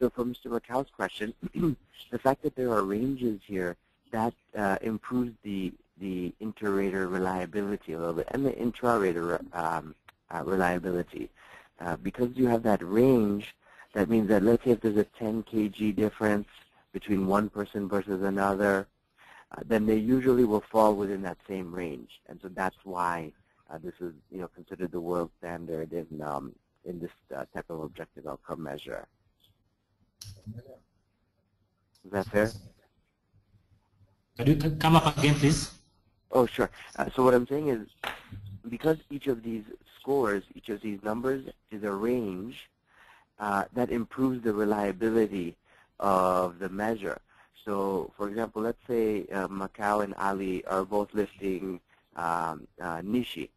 A: so for Mr. Macau's question, (clears throat) the fact that there are ranges here, that uh, improves the the inter-rater reliability a little bit and the intra-rater um, uh, reliability. Uh, because you have that range, that means that let's say if there's a 10 kg difference between one person versus another, uh, then they usually will fall within that same range. And so that's why uh, this is you know, considered the world standard in, um, in this uh, type of objective outcome measure. Is that fair?
E: Could you come up again, please?
A: Oh, sure. Uh, so what I'm saying is, because each of these scores, each of these numbers is a range, uh, that improves the reliability of the measure. So, for example, let's say uh, Macau and Ali are both lifting um, uh, Nishi,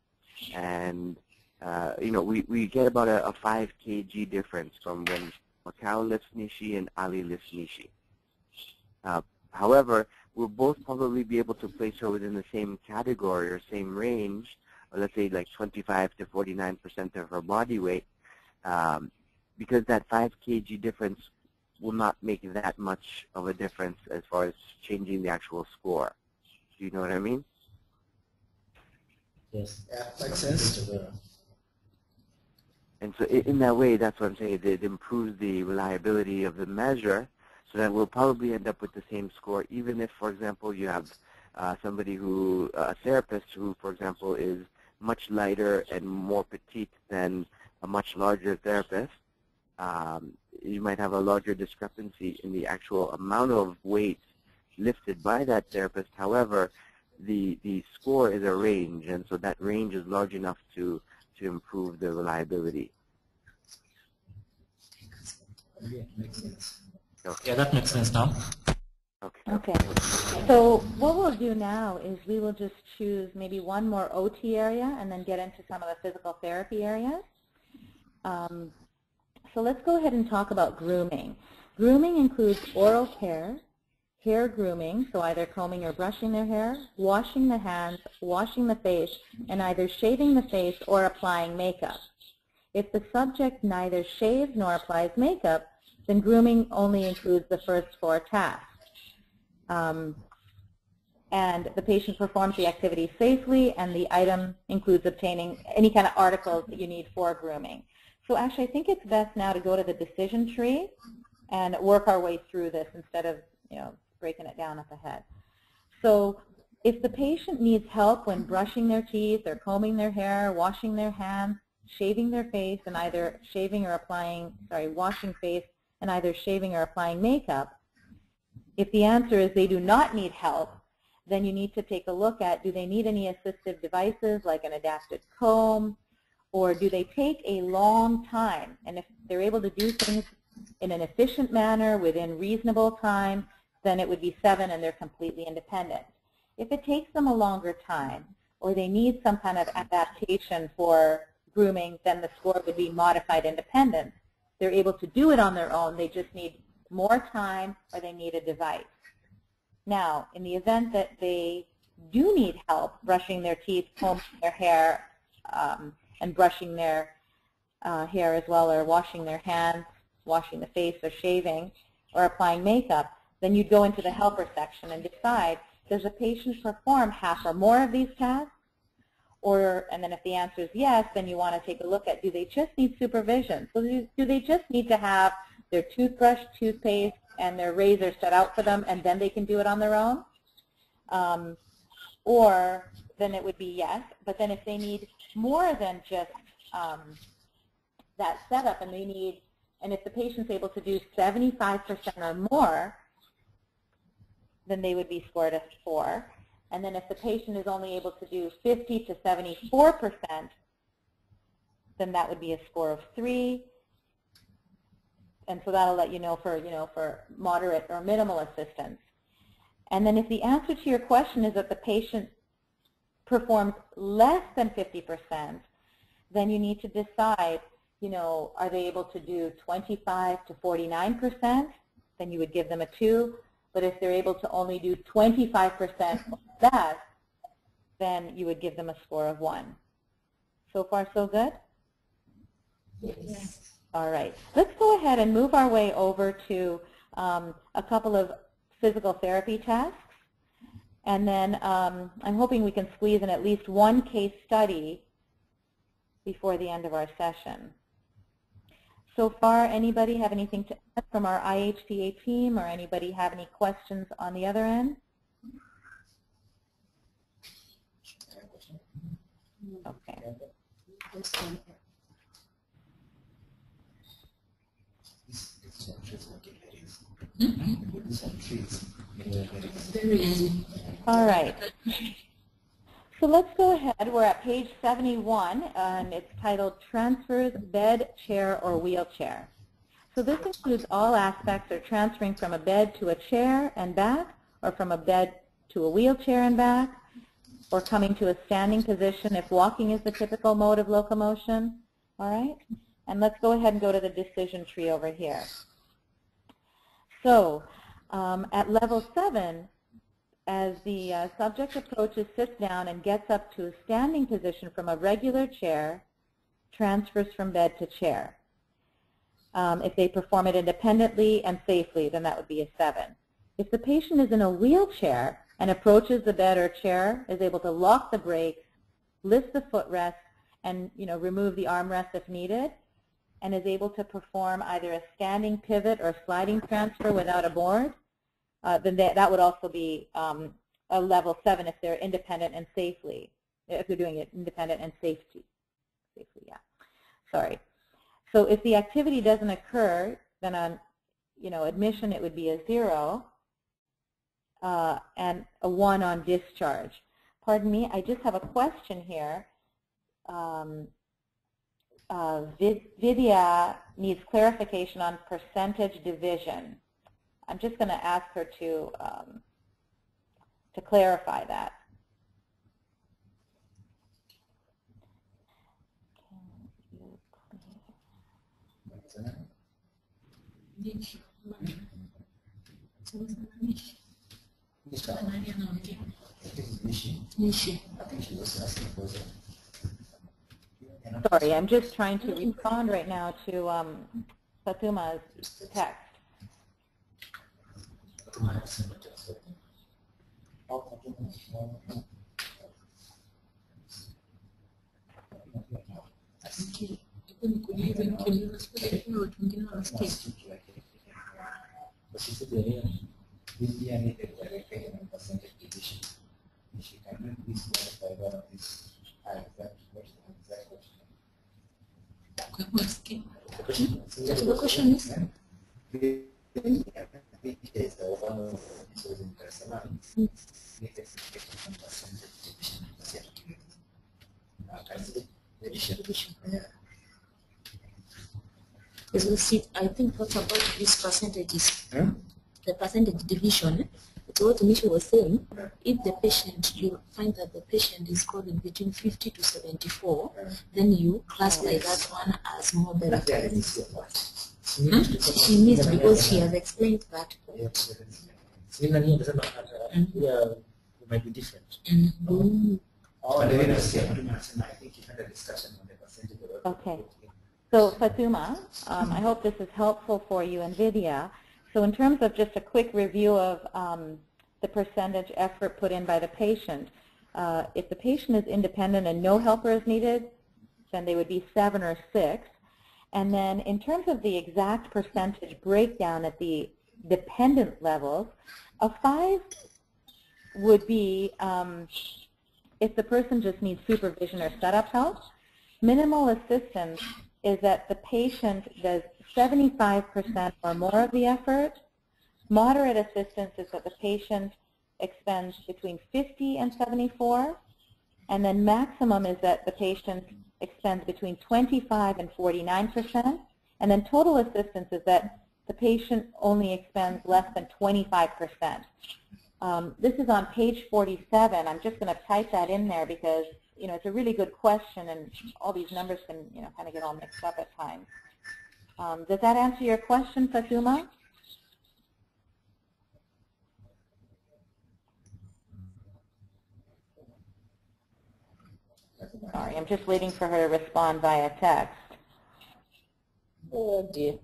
A: and uh, you know we, we get about a, a 5 kg difference from when Macau lifts Nishi and Ali lifts Nishi. Uh, however, we'll both probably be able to place her within the same category or same range, let's say like 25 to 49 percent of her body weight, um, because that 5 kg difference will not make that much of a difference as far as changing the actual score. Do you know what I mean?
E: Yes.
F: Yeah, makes sense.
A: And so in that way, that's what I'm saying, it, it improves the reliability of the measure so that we'll probably end up with the same score even if, for example, you have uh, somebody who, a therapist who, for example, is much lighter and more petite than a much larger therapist. Um, you might have a larger discrepancy in the actual amount of weight lifted by that therapist. However, the, the score is a range, and so that range is large enough to to improve the reliability.
F: Yeah, makes sense.
E: Yeah, that makes sense now.
A: Okay.
B: So what we'll do now is we will just choose maybe one more OT area and then get into some of the physical therapy areas. Um, so let's go ahead and talk about grooming. Grooming includes oral care, hair grooming, so either combing or brushing their hair, washing the hands, washing the face, and either shaving the face or applying makeup. If the subject neither shaves nor applies makeup, then grooming only includes the first four tasks. Um, and the patient performs the activity safely, and the item includes obtaining any kind of articles that you need for grooming. So actually, I think it's best now to go to the decision tree and work our way through this instead of, you know, breaking it down at the head. So if the patient needs help when brushing their teeth or combing their hair, washing their hands, shaving their face, and either shaving or applying, sorry, washing face and either shaving or applying makeup, if the answer is they do not need help, then you need to take a look at do they need any assistive devices like an adapted comb, or do they take a long time? And if they're able to do things in an efficient manner within reasonable time, then it would be seven and they're completely independent. If it takes them a longer time, or they need some kind of adaptation for grooming, then the score would be modified independence. They're able to do it on their own, they just need more time or they need a device. Now, in the event that they do need help brushing their teeth, combing their hair, um, and brushing their uh, hair as well, or washing their hands, washing the face, or shaving, or applying makeup, then you'd go into the helper section and decide, does the patient perform half or more of these tasks? Or, and then if the answer is yes, then you want to take a look at, do they just need supervision? So do, do they just need to have their toothbrush, toothpaste, and their razor set out for them, and then they can do it on their own? Um, or then it would be yes. But then if they need more than just um, that setup, and they need, and if the patient's able to do 75% or more, then they would be scored a four. And then if the patient is only able to do 50 to 74%, then that would be a score of three. And so that'll let you know for, you know, for moderate or minimal assistance. And then if the answer to your question is that the patient performs less than 50%, then you need to decide, you know, are they able to do 25 to 49%? Then you would give them a 2. But if they're able to only do 25% of that, then you would give them a score of 1. So far, so good?
J: Yes.
B: All right. Let's go ahead and move our way over to um, a couple of physical therapy tasks. And then um, I'm hoping we can squeeze in at least one case study before the end of our session. So far, anybody have anything to add from our IHPA team or anybody have any questions on the other end? Okay.
J: Easy.
B: All right. So let's go ahead. We're at page 71, and it's titled Transfers Bed, Chair, or Wheelchair. So this includes all aspects of transferring from a bed to a chair and back, or from a bed to a wheelchair and back, or coming to a standing position if walking is the typical mode of locomotion. All right? And let's go ahead and go to the decision tree over here. So um, at level 7, as the uh, subject approaches, sits down, and gets up to a standing position from a regular chair, transfers from bed to chair. Um, if they perform it independently and safely, then that would be a 7. If the patient is in a wheelchair and approaches the bed or chair, is able to lock the brakes, lift the footrest and you know remove the armrest if needed, and is able to perform either a standing pivot or sliding transfer without a board, uh, then that, that would also be um, a level seven if they're independent and safely, if they're doing it independent and safety, safely, yeah. Sorry. So if the activity doesn't occur, then on you know admission it would be a zero uh, and a one on discharge. Pardon me, I just have a question here. Um, uh, Vidya needs clarification on percentage division. I'm just going to ask her to um, to clarify that. Sorry, I'm just trying to respond right now to um, Fatuma's text.
C: India directly in percentage division. She can please clarify what is exact question.
G: The question is?
C: Is the one chosen person.
I: Because see, I think what about these percentages,
C: Hmm?
I: the percentage division, what Misha was saying, if the patient, you find that the patient is scoring between 50 to 74, then you classify that one as moderate.
C: Yeah, this.
I: Hmm? She missed because she has explained that.
E: Similarly, amesema hata might be different.
I: Mm.
C: Oh, the winner. I think you had a discussion on the percentage.
B: Okay. So Fatuma, um, I hope this is helpful for you and Vidya. So in terms of just a quick review of um, the percentage effort put in by the patient, uh, if the patient is independent and no helper is needed, then they would be seven or six. And then in terms of the exact percentage breakdown at the dependent levels, a five would be um, if the person just needs supervision or setup help. Minimal assistance is that the patient does 75% or more of the effort. Moderate assistance is that the patient expends between 50 and 74. And then maximum is that the patient expends between 25 and 49%. And then total assistance is that the patient only expends less than 25%. Um, this is on page 47. I'm just going to type that in there because you know it's a really good question, and all these numbers can you know kind of get all mixed up at times. Um, does that answer your question, Fatuma? Sorry, I'm just waiting for her to respond via text.
I: Oh dear.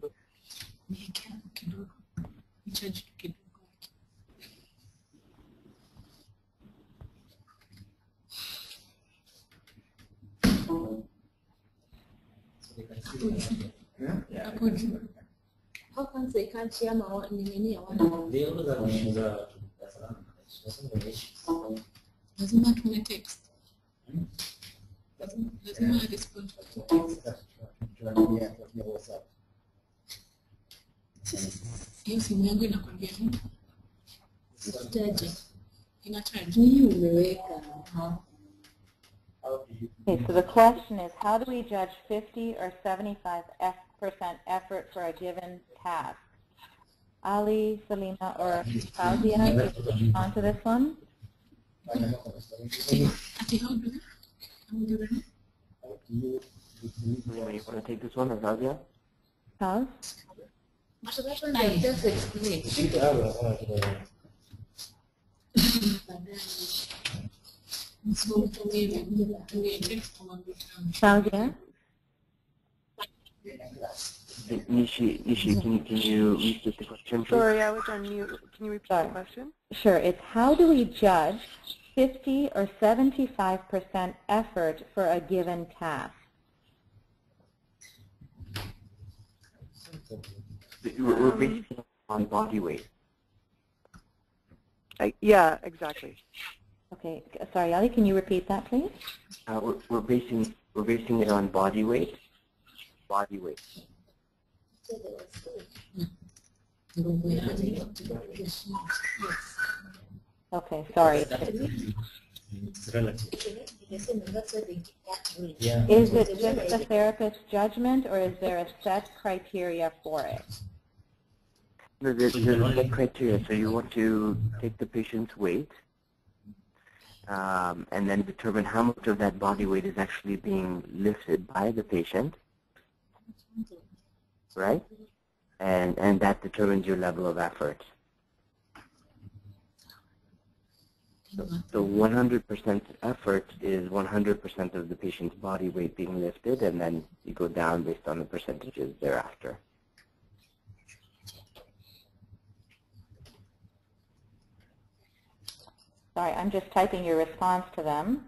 I: (laughs) How come they can't share my one nini ya one?
E: They always have issues za Dar. Wasema issues.
G: lazima tume text lazima lazima respond kwa text
C: Tunatumia tunatumia WhatsApp.
G: hiyo simu yangu inakwambia nini
I: Sitaje.
G: ina
I: Ni umeweka.
C: You
B: Okay, so the question is, how do we judge 50 or 75 F percent effort for a given task? Ali, Salima, or Faudia, could (laughs) you respond to this one?
C: find out on the story?
G: ati how do you
C: How do you
A: Salima, you want to take this one, or Razia?
B: Fauz?
I: But that one I just explained.
E: Shida hapo naona kuna
G: so tumie tumie text kama vitabu
B: Faudia?
A: Nishi, Nishi, can, can you restate the question, please?
K: Sorry, I was on mute. Can you repeat the question?
B: Sure, it's how do we judge 50 or 75% effort for a given task?
A: We're we're basing it on body weight.
K: Uh, yeah, exactly.
B: Okay, sorry, Ali, can you repeat that, please?
A: Uh, we're, we're basing we're basing it on body weight. Body weight.
B: Okay, sorry.
F: Yeah.
B: Is it just the therapist's judgment, or is there a set criteria for it?
A: No, There's, there's a set criteria. So you want to take the patient's weight um, and then determine how much of that body weight is actually being lifted by the patient, right? And, and that determines your level of effort. So, so 100% effort is 100% of the patient's body weight being lifted, and then you go down based on the percentages thereafter.
B: Sorry, I'm just typing your response to them.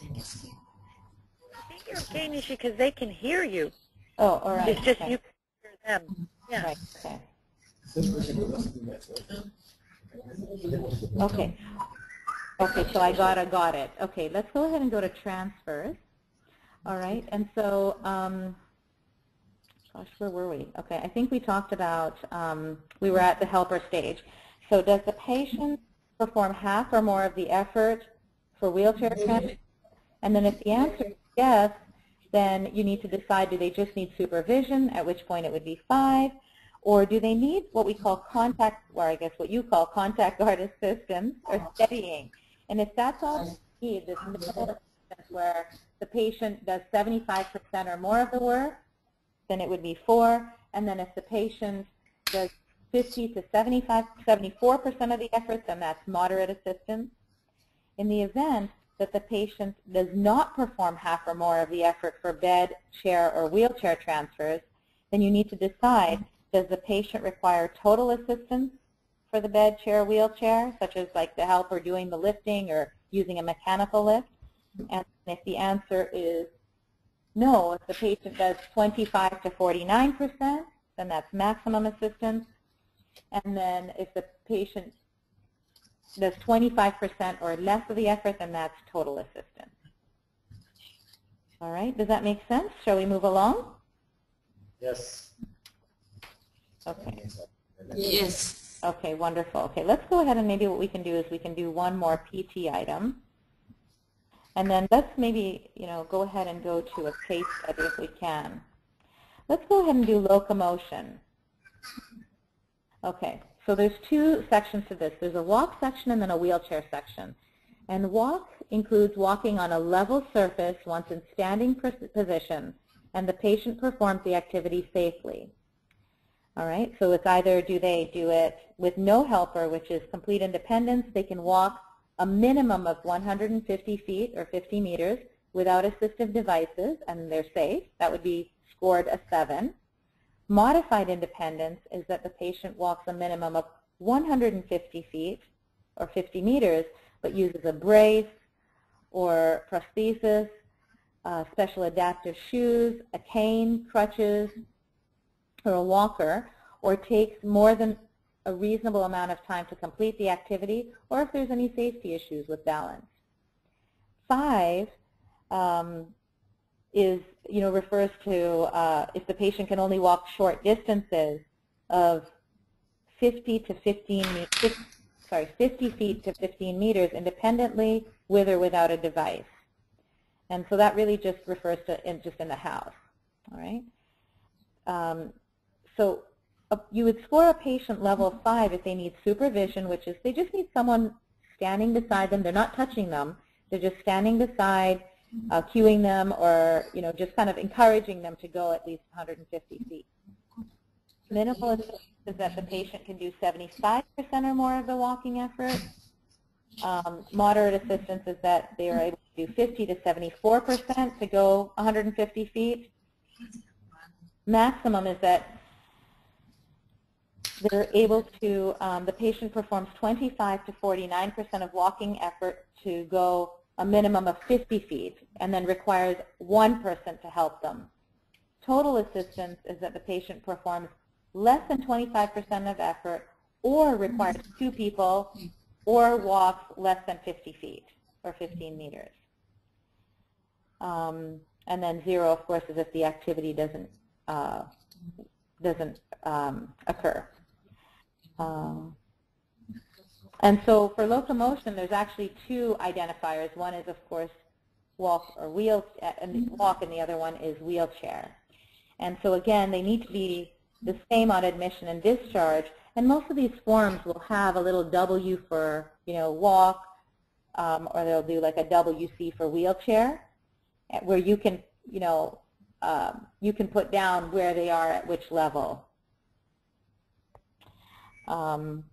D: I think you're okay, Nishi, because they can hear you.
B: Oh, all right.
D: It's just
B: okay.
D: you can hear them. Yeah.
B: Right, okay. Okay. Okay, so I got, I got it. Okay, let's go ahead and go to transfers. All right, and so, um, gosh, where were we? Okay, I think we talked about, um, we were at the helper stage. So does the patient perform half or more of the effort for wheelchair transfer? And then if the answer is yes, then you need to decide, do they just need supervision, at which point it would be five, or do they need what we call contact, or I guess what you call contact (laughs) guard assistance or steadying? And if that's all they need, this assistance where the patient does 75% or more of the work, then it would be four. And then if the patient does 50 to 75, 74% of the effort, then that's moderate assistance. In the event that the patient does not perform half or more of the effort for bed, chair, or wheelchair transfers, then you need to decide, does the patient require total assistance for the bed, chair, wheelchair, such as like the helper doing the lifting or using a mechanical lift? And if the answer is no, if the patient does 25 to 49%, then that's maximum assistance. And then if the patient does 25% or less of the effort, then that's total assistance. All right, does that make sense? Shall we move along?
E: Yes.
B: Okay.
G: Yes.
B: Okay, wonderful. Okay, let's go ahead and maybe what we can do is we can do one more PT item. And then let's maybe, you know, go ahead and go to a case study if we can. Let's go ahead and do locomotion. Okay, so there's two sections to this. There's a walk section and then a wheelchair section. And walk includes walking on a level surface once in standing position, and the patient performs the activity safely. All right, so it's either do they do it with no helper, which is complete independence. They can walk a minimum of 150 feet or 50 meters without assistive devices, and they're safe. That would be scored a 7. Modified independence is that the patient walks a minimum of 150 feet or 50 meters, but uses a brace or prosthesis, uh, special adaptive shoes, a cane, crutches, or a walker, or takes more than a reasonable amount of time to complete the activity, or if there's any safety issues with balance. Five um, is, you know, refers to uh, if the patient can only walk short distances of 50 to 15, me- fif- sorry, 50 feet to 15 meters independently with or without a device. And so that really just refers to in, just in the house, all right? Um, so uh, you would score a patient level 5 if they need supervision, which is they just need someone standing beside them. They're not touching them. They're just standing beside, uh, cueing them, or you know, just kind of encouraging them to go at least 150 feet. Minimal is that the patient can do 75% or more of the walking effort. Um, moderate assistance is that they are able to do 50 to 74% to go 150 feet. Maximum is that they're able to, um, the patient performs 25 to 49% of walking effort to go a minimum of 50 feet and then requires one person to help them. Total assistance is that the patient performs less than 25% of effort or requires two people or walks less than 50 feet or 15 meters. Um, and then zero, of course, is if the activity doesn't uh, doesn't um, occur. Um, and so for locomotion, there's actually two identifiers. One is, of course, walk or wheel and walk, and the other one is wheelchair. And so again, they need to be the same on admission and discharge. And most of these forms will have a little W for, you know, walk, um, or they'll do like a WC for wheelchair, where you can, you know, um, you can put down where they are at which level. Um,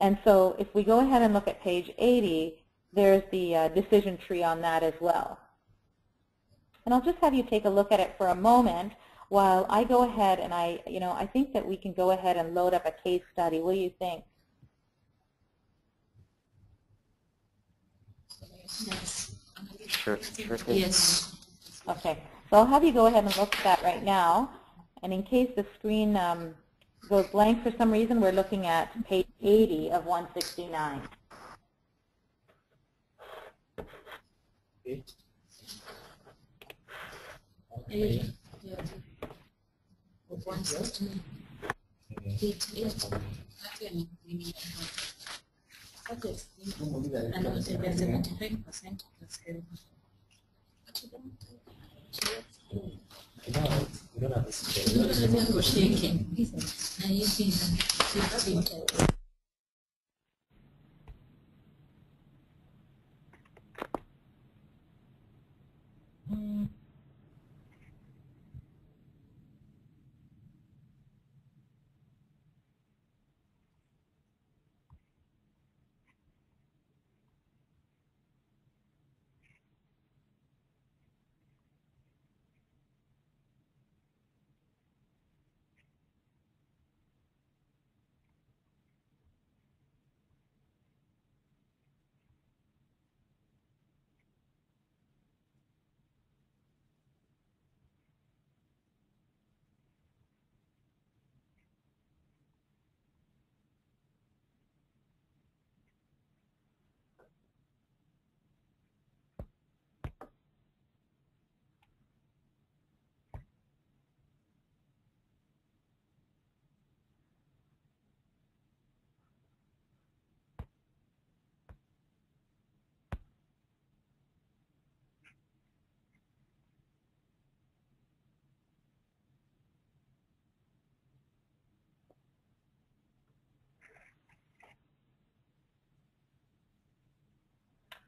B: and so if we go ahead and look at page 80, there's the uh, decision tree on that as well. And I'll just have you take a look at it for a moment while I go ahead and I, you know, I think that we can go ahead and load up a case study. What do you think?
I: Yes.
A: Sure, sure.
I: Yes.
B: Okay, so I'll have you go ahead and look at that right now. And in case the screen um, goes blank for some reason, we're looking at page 80 of 169.
F: Eight.
I: Eight. Yeah. One sixteen. Eight, eight. Okay. And I was seventy-five percent.
F: I know, we don't have this.
I: Shaking. Now you see fifteen.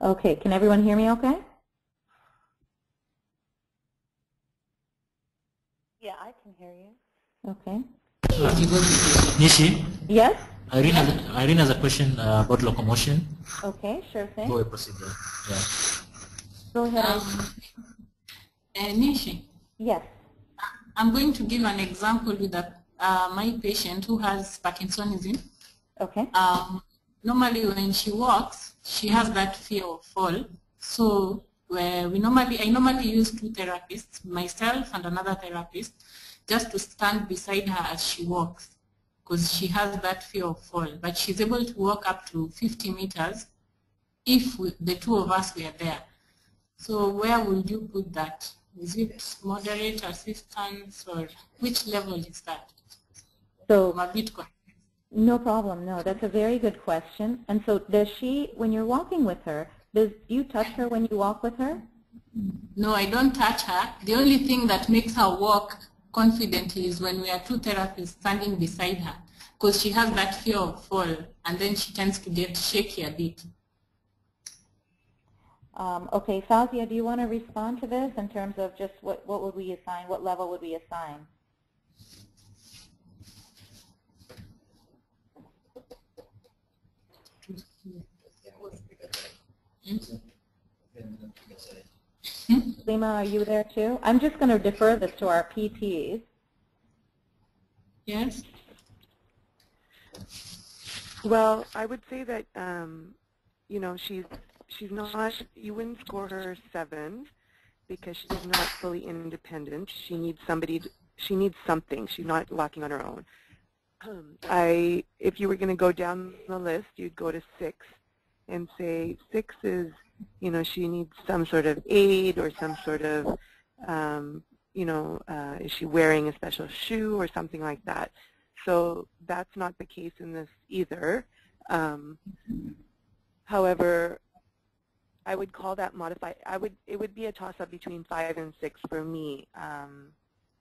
B: Okay, can everyone hear me okay?
D: Yeah, I can hear you.
B: Okay.
E: Nishi,
B: Yes?
E: Irene has, a- Irene has a question uh, about locomotion.
B: Okay, sure thing.
E: Go ahead, proceed there. Yeah.
B: Go ahead.
G: Um, uh, Nishi,
B: yes.
G: I'm going to give an example with a, uh, my patient who has Parkinsonism.
B: Okay.
G: Um, normally when she walks, she has that fear of fall. So where we normally, I normally use two therapists, myself and another therapist, just to stand beside her as she walks because she has that fear of fall. But she's able to walk up to 50 meters if we, the two of us were there. So where would you put that? Is it moderate assistance or which level is that?
B: So
G: I'm a bit confused.
B: No problem. No, that's a very good question. And so does she, when you're walking with her, does do you touch her when you walk with her?
G: No, I don't touch her. The only thing that makes her walk confidently is when we are two therapists standing beside her because she has that fear of fall and then she tends to get shaky a bit.
B: Um, okay, Fausia, do you want to respond to this in terms of just what, what would we assign, what level would we assign? Lima, are you there too? I'm just going to defer this to our PTs.
G: Yes?
K: Well, I would say that um, you know she's she's not. You wouldn't score her seven because she's not fully independent. She needs somebody. To, she needs something. She's not walking on her own. Um, I, if you were going to go down the list, you'd go to six and say six is, you know, she needs some sort of aid or some sort of, um, you know, uh, is she wearing a special shoe or something like that. So that's not the case in this either. Um, however, I would call that modified. I would. It would be a toss-up between five and six for me. Um,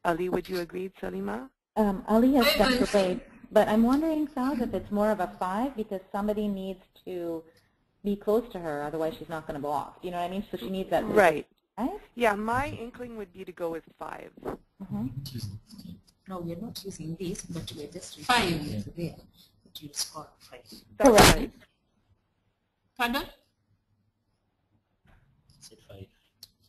K: Ali, would you agree, Salima?
B: Um, Ali has stepped away, but I'm wondering, Sal, if it's more of a five because somebody needs to be close to her, otherwise she's not going to walk. You know what I mean? So she needs that.
K: Right.
B: Right?
K: Yeah, my inkling would be to go with five.
B: Mm-hmm.
I: No, we're not using this, but we're just
G: Five.
I: referring there. But you score five.
K: That's
B: Correct.
K: right.
G: Pardon?
E: Said five.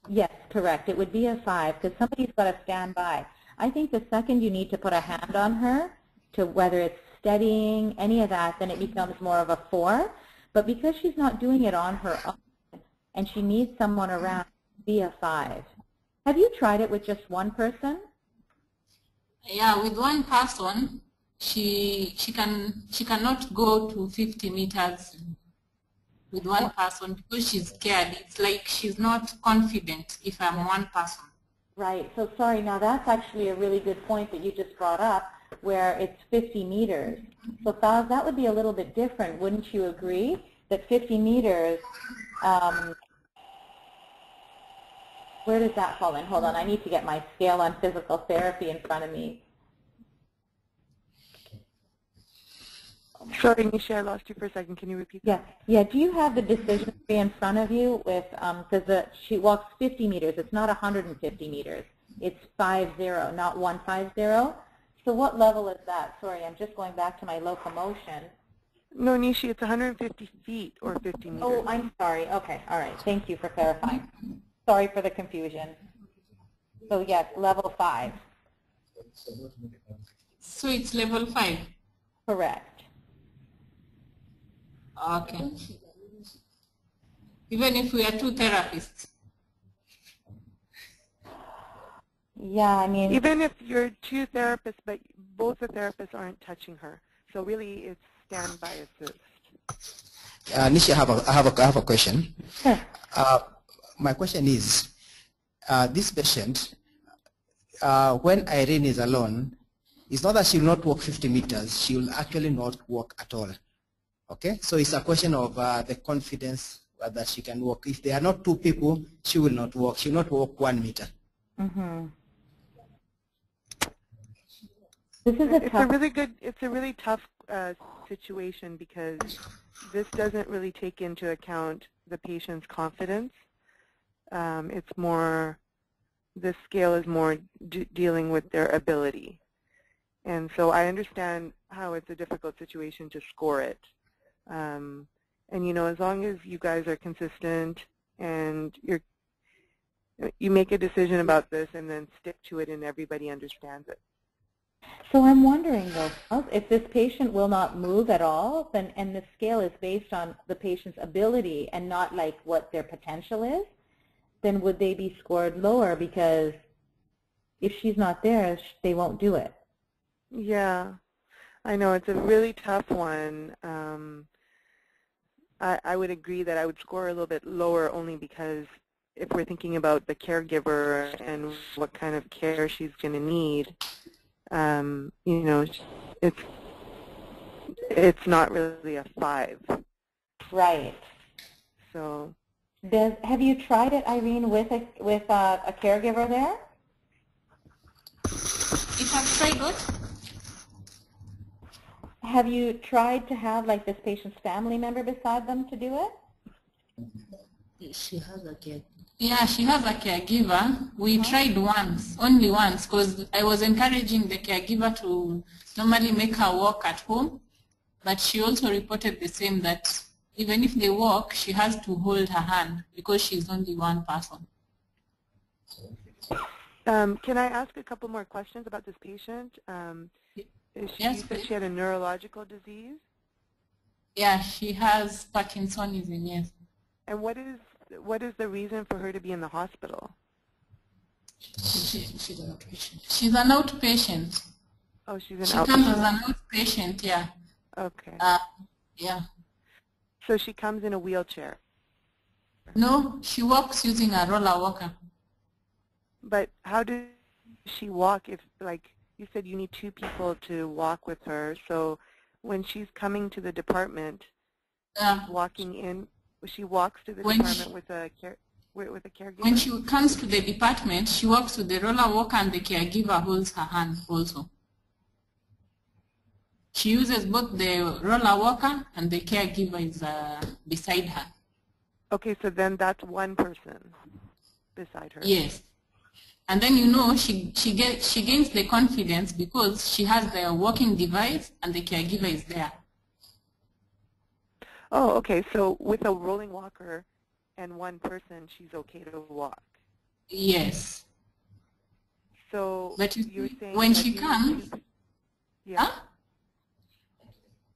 B: Yes, correct. It would be a five because somebody's got to stand by. I think the second you need to put a hand on her to whether it's steadying, any of that, then it becomes more of a four. But because she's not doing it on her own and she needs someone around, be a five. Have you tried it with just one person?
G: Yeah, with one person, she she can she cannot go to 50 meters with one person because she's scared. It's like she's not confident if I'm one person.
B: Right. So sorry. Now that's actually a really good point that you just brought up, where it's 50 meters. So Faz, that would be a little bit different, wouldn't you agree? That 50 meters. Um, where does that fall in? Hold on. I need to get my scale on physical therapy in front of me.
K: Sorry, Nisha, I lost you for a second. Can you repeat
B: Yeah.
K: that?
B: Yeah. Do you have the decision tree in front of you with because the she walks 50 meters. It's not 150 meters. It's five zero, not one five zero. So what level is that? Sorry, I'm just going back to my locomotion.
K: No, Nishi, it's 150 feet or 50 meters.
B: Oh, I'm sorry. Okay. All right. Thank you for clarifying. Sorry for the confusion. So yes, level five.
F: So what would it have?
G: So it's level five.
B: Correct.
G: Okay. Even if we are two therapists.
B: Yeah, I mean,
K: Even if you're two therapists, but both the therapists aren't touching her. So really, it's standby assist.
C: Uh, Nishi, I have a, I have a, I have a question.
B: Sure.
C: Uh, my question is, uh, this patient, uh, when Irene is alone, it's not that she will not walk 50 meters, she will actually not walk at all. Okay, so it's a question of uh, the confidence uh, that she can walk. If there are not two people, she will not walk. She will not walk one meter.
B: hmm This is a
K: It's a really good, it's a really tough uh, situation because this doesn't really take into account the patient's confidence. Um, it's more, this scale is more d- dealing with their ability. And so I understand how it's a difficult situation to score it. Um, and you know, as long as you guys are consistent and you're, you make a decision about this and then stick to it and everybody understands it.
B: So I'm wondering though, if this patient will not move at all, then and the scale is based on the patient's ability and not like what their potential is, then would they be scored lower because if she's not there, they won't do it.
K: Yeah, I know it's a really tough one. Um, I, I would agree that I would score a little bit lower only because if we're thinking about the caregiver and what kind of care she's going to need, um, you know, it's it's not really a five.
B: Right.
K: So
B: Does, have you tried it, Irene, with a with a, a caregiver there?
G: If I've tried what?
B: Have you tried to have like this patient's family member beside them to do it?
I: She has a kid.
G: Yeah, she has a caregiver. We tried once, only once, because I was encouraging the caregiver to normally make her walk at home, but she also reported the same that even if they walk, she has to hold her hand because she's only one person.
K: um, can I ask a couple more questions about this patient? Um, is she,
G: Yes,
K: said she had a neurological disease?
G: Yeah, she has Parkinsonism, yes.
K: And what is what is the reason for her to be in the hospital?
G: She, she's an outpatient. She's an outpatient.
K: Oh, she's an
G: She comes as
K: outpatient.
G: an outpatient, yeah.
K: Okay.
G: Uh, yeah.
K: So she comes in a wheelchair.
G: No, she walks using a roller walker.
K: But how does she walk if, like, you said you need two people to walk with her. So when she's coming to the department, walking in, she walks to the
G: When
K: department
G: she-
K: with a care, with, with a caregiver?
G: when she comes to the department, she walks with the roller walker and the caregiver holds her hand also. She uses both the roller walker and the caregiver is uh, beside her.
K: Okay, so then that's one person beside her.
G: Yes. And then you know she she get she gains the confidence because she has the walking device and the caregiver is there.
K: Oh, okay. So with a rolling walker and one person, she's okay to walk.
G: Yes.
K: So
G: But you
K: you're saying
G: when she comes,
K: yeah.
G: Huh?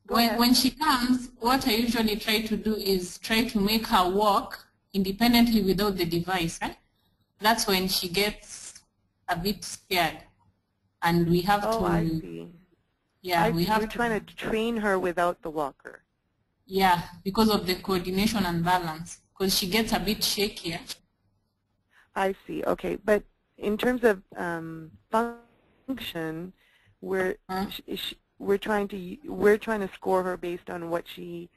G: When,
K: ahead.
G: when she comes, what I usually try to do is try to make her walk independently without the device. Eh? That's when she gets a bit scared. And we have
K: Oh,
G: to,
K: I see.
G: yeah,
K: I
G: we
K: see.
G: have
K: You're
G: to,
K: trying to train her without the walker.
G: Yeah, because of the coordination and balance. Because she gets a bit shakier.
K: I see. Okay, but in terms of um, function, we're
G: Huh?
K: sh- sh- we're trying to we're trying to score her based on what she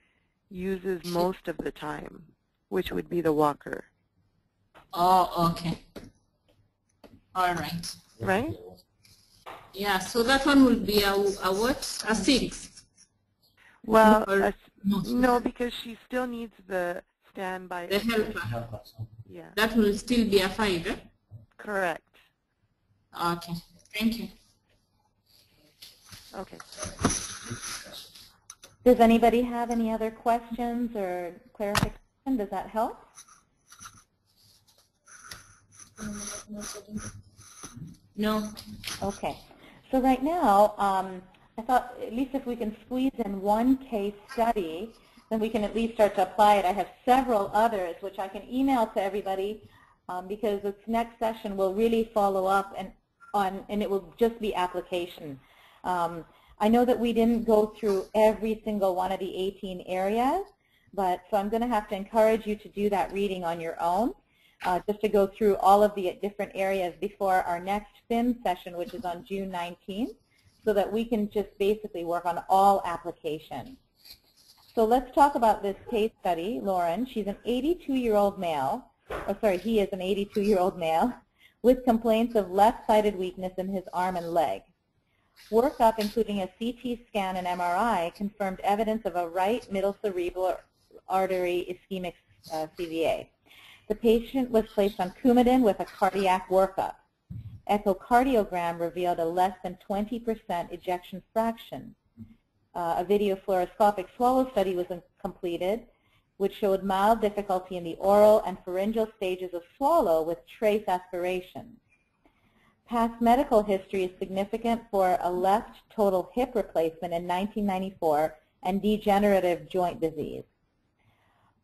K: uses most of the time, which would be the walker,
G: Oh, okay. All right.
K: right?
G: Yeah, so that one will be a, a what? A six.
K: Well, a no, because she still needs the standby.
G: The helper.
F: Help.
K: Yeah,
G: That will still be a five, eh?
K: correct.
G: Okay, thank you.
K: Okay.
B: Does anybody have any other questions or clarification? Does that help?
G: No.
B: Okay. So right now, um, I thought at least if we can squeeze in one case study, then we can at least start to apply it. I have several others which I can email to everybody um, because this next session will really follow up and on, and it will just be application. Um, I know that we didn't go through every single one of the 18 areas, but so I'm going to have to encourage you to do that reading on your own uh, just to go through all of the different areas before our next FIM session, which is on June 19th, so that we can just basically work on all applications. So let's talk about this case study. Lauren, she's an 82-year-old male, or sorry, he is an 82-year-old male with complaints of left-sided weakness in his arm and leg. Workup, including a CT scan and MRI, confirmed evidence of a right middle cerebral artery ischemic uh, CVA. The patient was placed on Coumadin with a cardiac workup. Echocardiogram revealed a less than 20% ejection fraction. Uh, a video fluoroscopic swallow study was completed, which showed mild difficulty in the oral and pharyngeal stages of swallow with trace aspiration. Past medical history is significant for a left total hip replacement in 1994 and degenerative joint disease.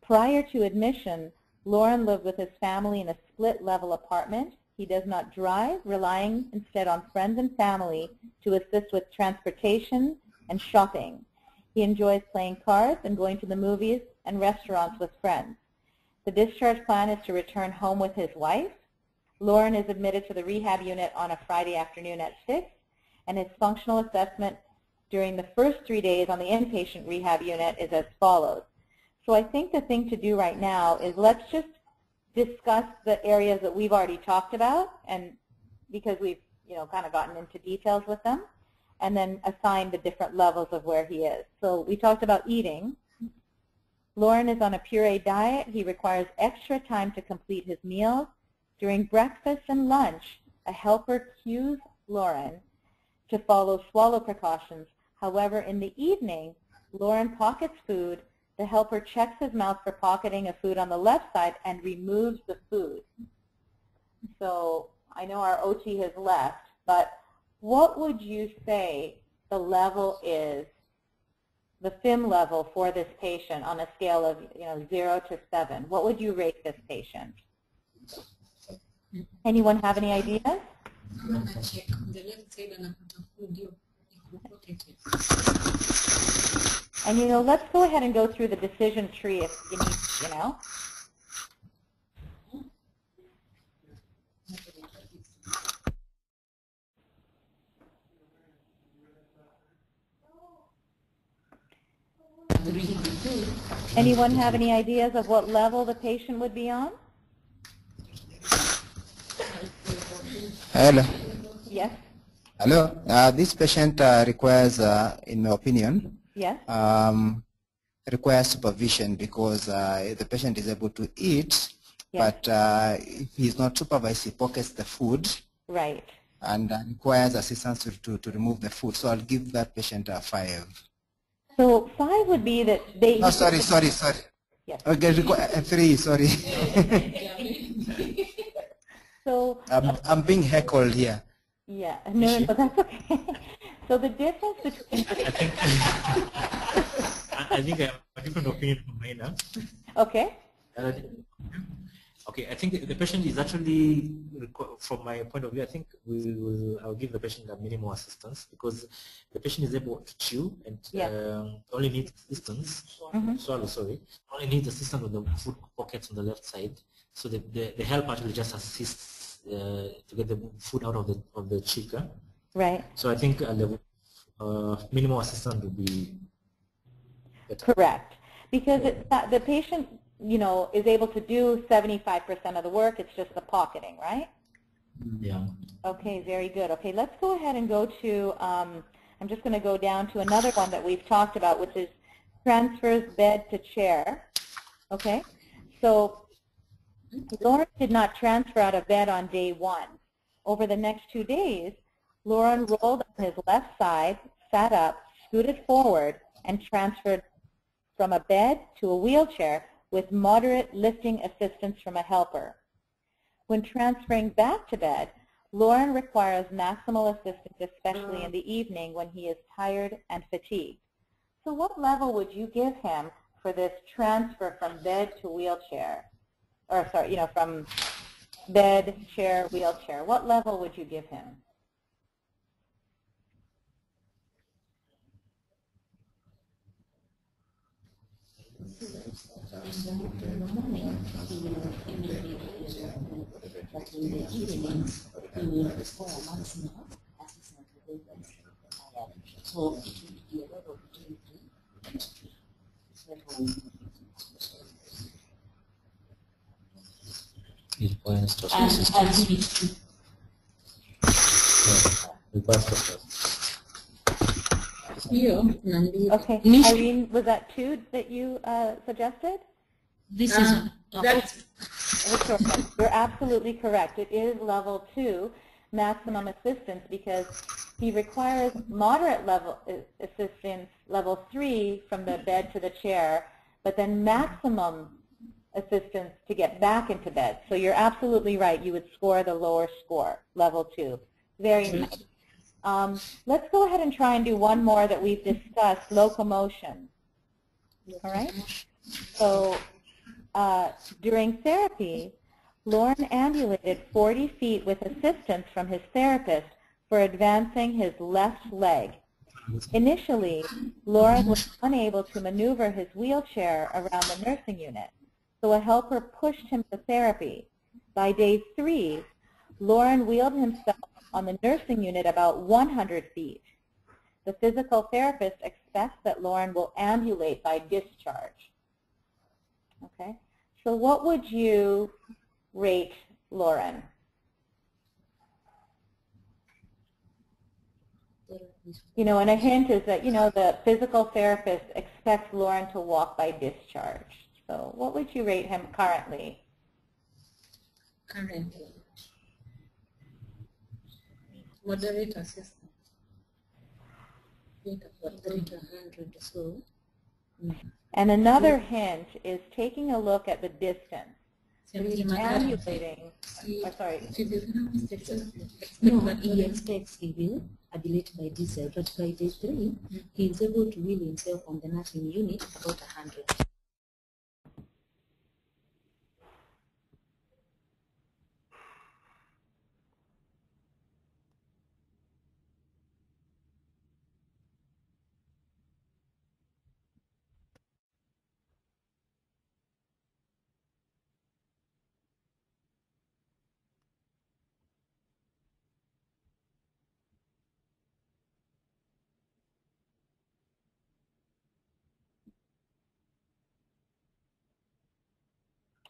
B: Prior to admission, Lauren lived with his family in a split-level apartment. He does not drive, relying instead on friends and family to assist with transportation and shopping. He enjoys playing cards and going to the movies and restaurants with friends. The discharge plan is to return home with his wife. Lauren is admitted to the rehab unit on a Friday afternoon at 6, and his functional assessment during the first three days on the inpatient rehab unit is as follows. So I think the thing to do right now is let's just discuss the areas that we've already talked about, and because we've you know kind of gotten into details with them, and then assign the different levels of where he is. So we talked about eating. Lauren is on a puree diet. He requires extra time to complete his meals. During breakfast and lunch, a helper cues Lauren to follow swallow precautions. However, in the evening, Lauren pockets food. The helper checks his mouth for pocketing of food on the left side and removes the food. So I know our OT has left, but what would you say the level is the FIM level for this patient on a scale of you know zero to seven, what would you rate this patient? Anyone have any ideas? And you know, let's go ahead and go through the decision tree if you need, you know. Anyone have any ideas of what level the patient would be on?
C: Hello.
B: Yes,
C: Hello. Uh, this patient uh, requires, uh, in my opinion,
B: yes,
C: um, requires supervision because uh, the patient is able to eat,
B: yes,
C: but uh, if he's not supervised, he pockets the food
B: right.
C: and uh, requires assistance to, to, to remove the food. So I'll give that patient a five.
B: So five would be that they.
C: Oh, sorry, sorry, sorry.
B: Yes.
C: Okay, uh, three, sorry. (laughs)
B: So,
C: I'm, I'm being heckled here.
B: yeah, no, no, no, that's okay. (laughs) So the difference between, (laughs)
E: I think I, think I have a different opinion from mine now.
B: okay,
E: Uh, Okay, I think the patient is actually, from my point of view, I think we will, I'll give the patient a minimal assistance because the patient is able to chew and
B: Yeah.
E: um, only needs assistance,
B: Mhm.
E: swallow, sorry, only needs assistance on the food pockets on the left side. So the, the, the help actually just assists uh, to get the food out of the, of the cheek.
B: Right,
E: So I think a level, uh, minimal assistance would be better.
B: correct. Because it's not, the patient, you know, is able to do 75% of the work, it's just the pocketing, right?
E: Yeah.
B: Okay, very good. Okay, let's go ahead and go to, um, I'm just going to go down to another one that we've talked about, which is transfers bed to chair. Okay, so Lauren did not transfer out of bed on day one. Over the next two days, Lauren rolled on his left side, sat up, scooted forward, and transferred from a bed to a wheelchair with moderate lifting assistance from a helper. When transferring back to bed, Lauren requires maximal assistance, especially in the evening when he is tired and fatigued. So what level would you give him for this transfer from bed to wheelchair? Or sorry, you know, from bed, chair, wheelchair. What level would you give him?
I: In the morning, he will immediately but in the evenings, he ah, will score maximum assessment levels. Ah, so it will be a level between three and two. Level
E: It requires to
I: and,
E: assist.
I: and he will
E: Requires to
J: Hiyo naambia.
B: Okay, Irene, was that two that you uh, suggested?
I: This
J: uh,
I: is.
J: That's
B: You're absolutely correct. It is level two maximum assistance because he requires moderate level uh, assistance, level three from the bed to the chair, but then maximum assistance to get back into bed. So you're absolutely right. You would score the lower score, level two. Very nice. Um, let's go ahead and try and do one more that we've discussed, locomotion. All right? So uh, during therapy, Lauren ambulated 40 feet with assistance from his therapist for advancing his left leg. Initially, Lauren was unable to maneuver his wheelchair around the nursing unit, so a helper pushed him to therapy. By day three, Lauren wheeled himself on the nursing unit about 100 feet. The physical therapist expects that Lauren will ambulate by discharge. Okay, so what would you rate Lauren? You know, and a hint is that, you know, the physical therapist expects Lauren to walk by discharge. So what would you rate him currently?
J: currently. Moderator assistant. Think moderator hundred so. Mm.
B: And another hint is taking a look at the distance. So
J: Seventy
B: he's
J: Makati.
B: sorry,
J: Physiotherapist expects
I: no,
J: that
I: he
J: Lauren-
I: expects he will ability by diesel, uh, but by day three, mm. he is able to wheel himself on the nursing unit about 100.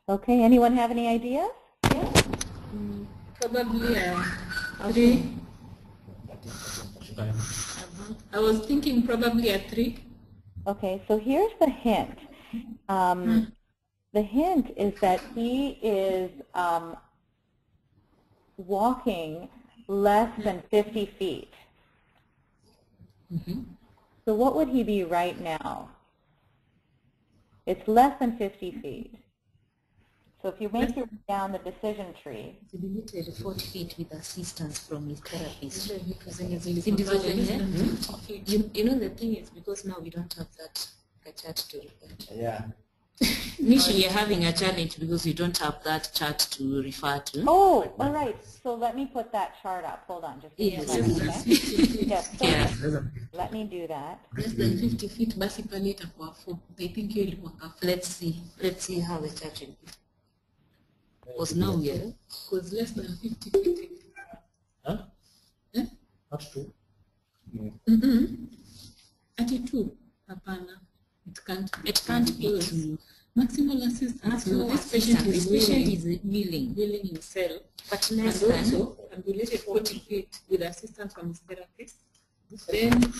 B: Okay, anyone have any ideas?
G: Probably a three. I was thinking probably a three.
B: Okay, so here's the hint. Um, the hint is that he is um, walking less than 50 feet. So what would he be right now? It's less than 50 feet. So if you make your way down the decision tree,
I: He's limited 40 feet with assistance from his therapist.
J: zenye
I: Si
J: zilikuwa
I: ndizo zenye?
J: zenye-
I: You, you know the thing is because now we don't have that a chart to refer to.
C: Yeah.
I: Nishi, we are having a challenge because we don't have that chart to refer to.
B: oh, all right. So let me put that chart up. Hold on, just give me a
I: Yes.
B: okay? Yes, (laughs) so
I: Yeah.
B: let me do that.
J: less than 50 feet basi pale itakuwa four. I think you'll ka four.
I: Let's see. Let's see how the chart will be. Because now we are
J: Because less than 50 feet.
E: Huh?
J: Eh?
E: Not two.
J: Mm-mm. Ati two? Hapana. It can't be.
I: It can't be
J: Because
I: two.
J: Maximal assistance.
I: Maximal
J: this patient
I: assistance.
J: is
I: This patient
J: willing,
I: is willing.
J: willing himself.
I: But
J: And
I: less than
J: also ambulated 40 feet with assistance from his therapist. Then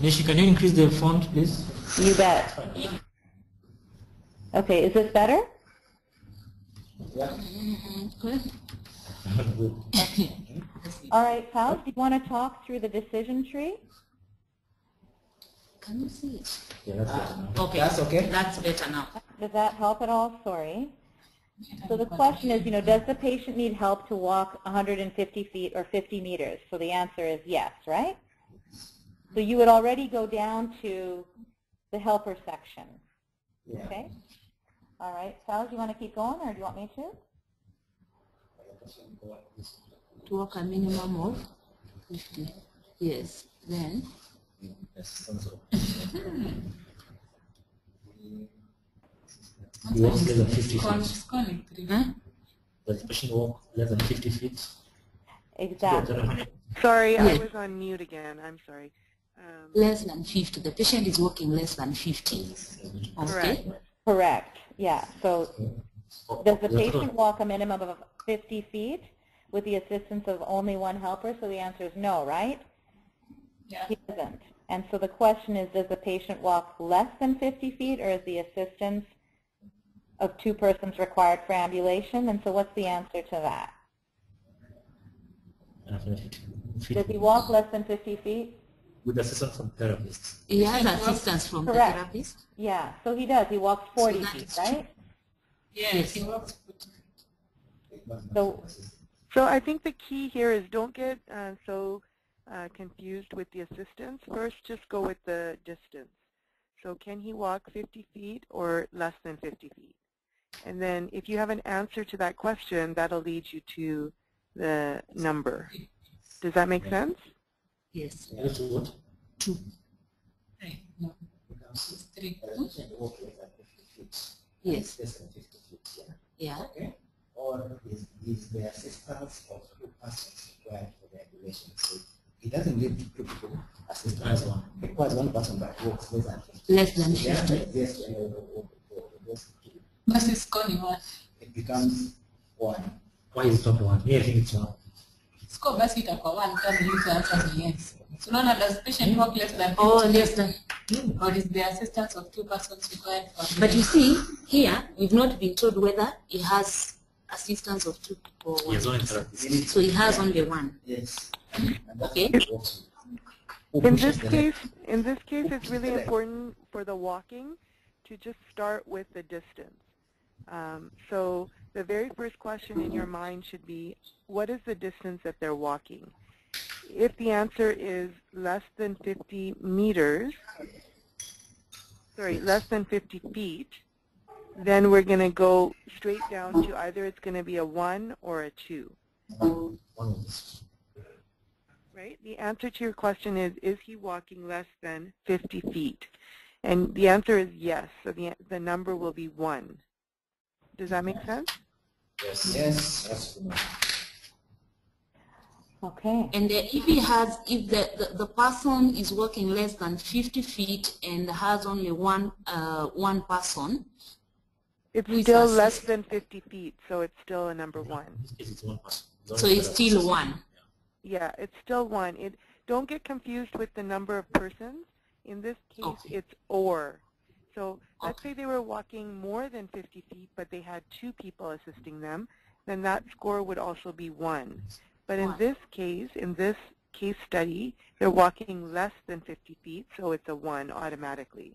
E: Nishi, can you increase the font, please?
B: You bet. Okay, is this better? Yeah. All right, Pal, do you want to talk through the decision tree?
I: Can you see it?
E: Yeah, that's it.
I: Okay.
C: That's okay?
I: That's better now.
B: Does that help at all? Sorry. So the question is, you know, does the patient need help to walk 150 feet or 50 meters? So the answer is yes, right? So you would already go down to the helper section.
C: Yeah.
B: Okay? All right, Sal, do you want to keep going or do you want me to?
I: To walk a minimum of 50. Yes. Then
E: Assistance of. You walk less than 50 feet.
J: just call it three.
I: huh?
E: Does the patient walk less than 50 feet?
B: Exactly.
K: Sorry, I was on mute again. I'm sorry. Um,
I: less than 50. The patient is walking less than 50. Okay.
K: Correct.
B: Correct, yeah. So does the patient walk a minimum of 50 feet with the assistance of only one helper? So the answer is no, right?
J: Yeah.
B: He doesn't. And so the question is, does the patient walk less than 50 feet, or is the assistance of two persons required for ambulation? And so what's the answer to that?
E: 50 feet.
B: Does he walk less than 50 feet?
E: With assistance from therapists.
I: He has assistance from the
B: Correct.
I: therapist.
B: Yeah, so he does. He walks 40
I: that
B: feet, right?
G: Yes, he works.
B: So,
K: So I think the key here is don't get uh, so uh, confused with the assistance. First, just go with the distance. So can he walk 50 feet or less than 50 feet? And then if you have an answer to that question, that'll lead you to the number. Does that make sense?
I: Yes.
E: That's what?
I: Two.
G: Right, no, it's three.
F: The patient walk less than 50 feet.
I: Yes.
F: Less than 50 feet, yeah.
I: Yeah.
F: Okay? Or is, is the assistance of two persons required for the regulation? So he doesn't need two people assistance.
E: One.
F: He requires one person that walks less than 50
I: Less than 50.
F: yes, yes,
G: Basi score ni one.
F: It becomes one.
E: Why is it not one? Yeah, I think it's one.
G: Score basi itakuwa one kama you answer ni yes. So unaona does patient work less than 50
I: Oh, less than.
G: or is the assistance of two persons required for
I: But you see, here, we've not been told whether he has assistance of two people. or
E: He has
I: one.
E: only therapist.
I: So he has only one.
F: Yes.
I: Okay.
F: what works. Who
K: In this case, in this case, it's really important for the walking to just start with the distance. Um, so the very first question in your mind should be, what is the distance that they're walking? If the answer is less than 50 meters, sorry, less than 50 feet, then we're going to go straight down to either it's going to be a 1 or a 2
E: One of this.
K: right? The answer to your question is, is he walking less than 50 feet? And the answer is yes, so the, the number will be 1. Does that make sense?
F: Yes. Yes.
B: Okay.
I: And if he has, if the, the, the person is walking less than 50 feet and has only one, uh, one person,
K: It's still less
I: assist-
K: than 50 feet, so it's still a number 1.
E: In this case, it's one person.
I: so it's still one.
K: Yeah, it's still 1. It, don't get confused with the number of persons. In this case,
I: Okay.
K: it's or. So let's
I: Okay.
K: say they were walking more than 50 feet, but they had two people assisting them, then that score would also be 1. But in this case, in this case study, they're walking less than 50 feet, so it's a 1 automatically.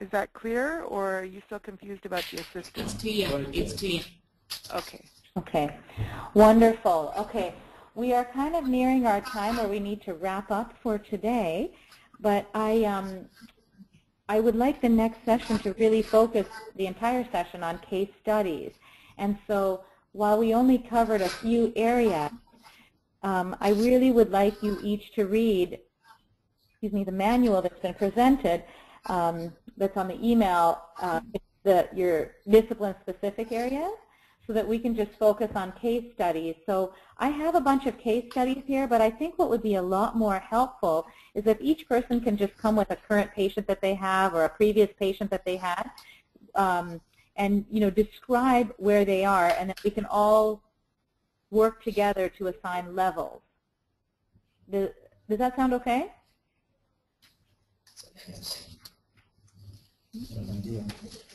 K: Is that clear, or are you still confused about the assistance?
I: It's
K: assistance?
I: clear, it's clear.
K: Okay.
B: Okay, wonderful. Okay, we are kind of nearing our time where we need to wrap up for today, but I, um, I would like the next session to really focus the entire session on case studies. And so while we only covered a few areas, um, I really would like you each to read, excuse me, the manual that's been presented, um, that's on the email, uh, the, your discipline-specific areas so that we can just focus on case studies. So I have a bunch of case studies here, but I think what would be a lot more helpful is if each person can just come with a current patient that they have or a previous patient that they had, um, and you know describe where they are, and that we can all work together to assign levels. Does, does that sound okay?
E: Oh,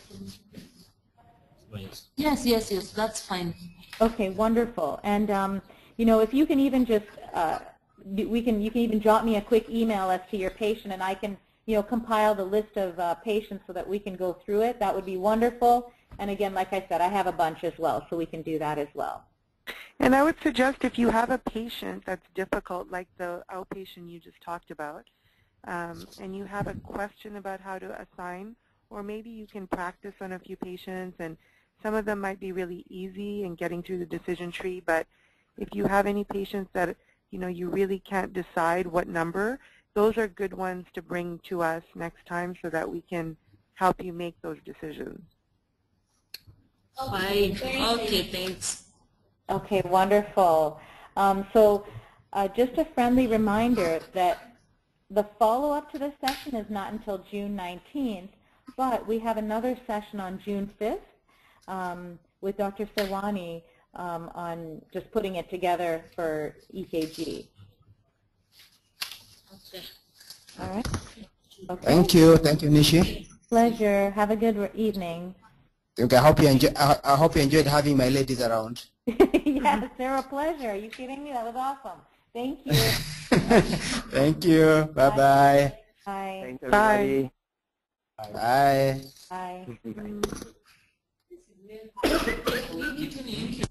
E: yes.
I: Yes, yes, yes, that's fine.
B: Okay, wonderful. And um, you know, if you can even just, uh, we can, you can even drop me a quick email as to your patient, and I can, you know, compile the list of uh, patients so that we can go through it. That would be wonderful. And again, like I said, I have a bunch as well, so we can do that as well.
K: And I would suggest if you have a patient that's difficult, like the outpatient you just talked about, um, and you have a question about how to assign, or maybe you can practice on a few patients, and some of them might be really easy in getting through the decision tree, but if you have any patients that you know you really can't decide what number, those are good ones to bring to us next time so that we can help you make those decisions.
I: Fine, okay, thanks.
B: Okay, wonderful. Um, so uh, just a friendly reminder that the follow-up to this session is not until June 19th, but we have another session on June 5th um, with Dr. Sawani um, on just putting it together for EKG.
I: Okay.
B: All right? Okay.
C: Thank you. Thank you, Nishi.
B: Pleasure. Have a good evening.
C: Okay, I hope you enjoy. I, I hope you enjoyed having my ladies around. (laughs)
B: yes, they're a pleasure. Are you kidding me? That was awesome. Thank you. (laughs)
C: Thank you. Bye-bye.
B: Bye.
A: Thanks, everybody.
C: Bye.
B: Bye.
A: Bye. می‌تونیم که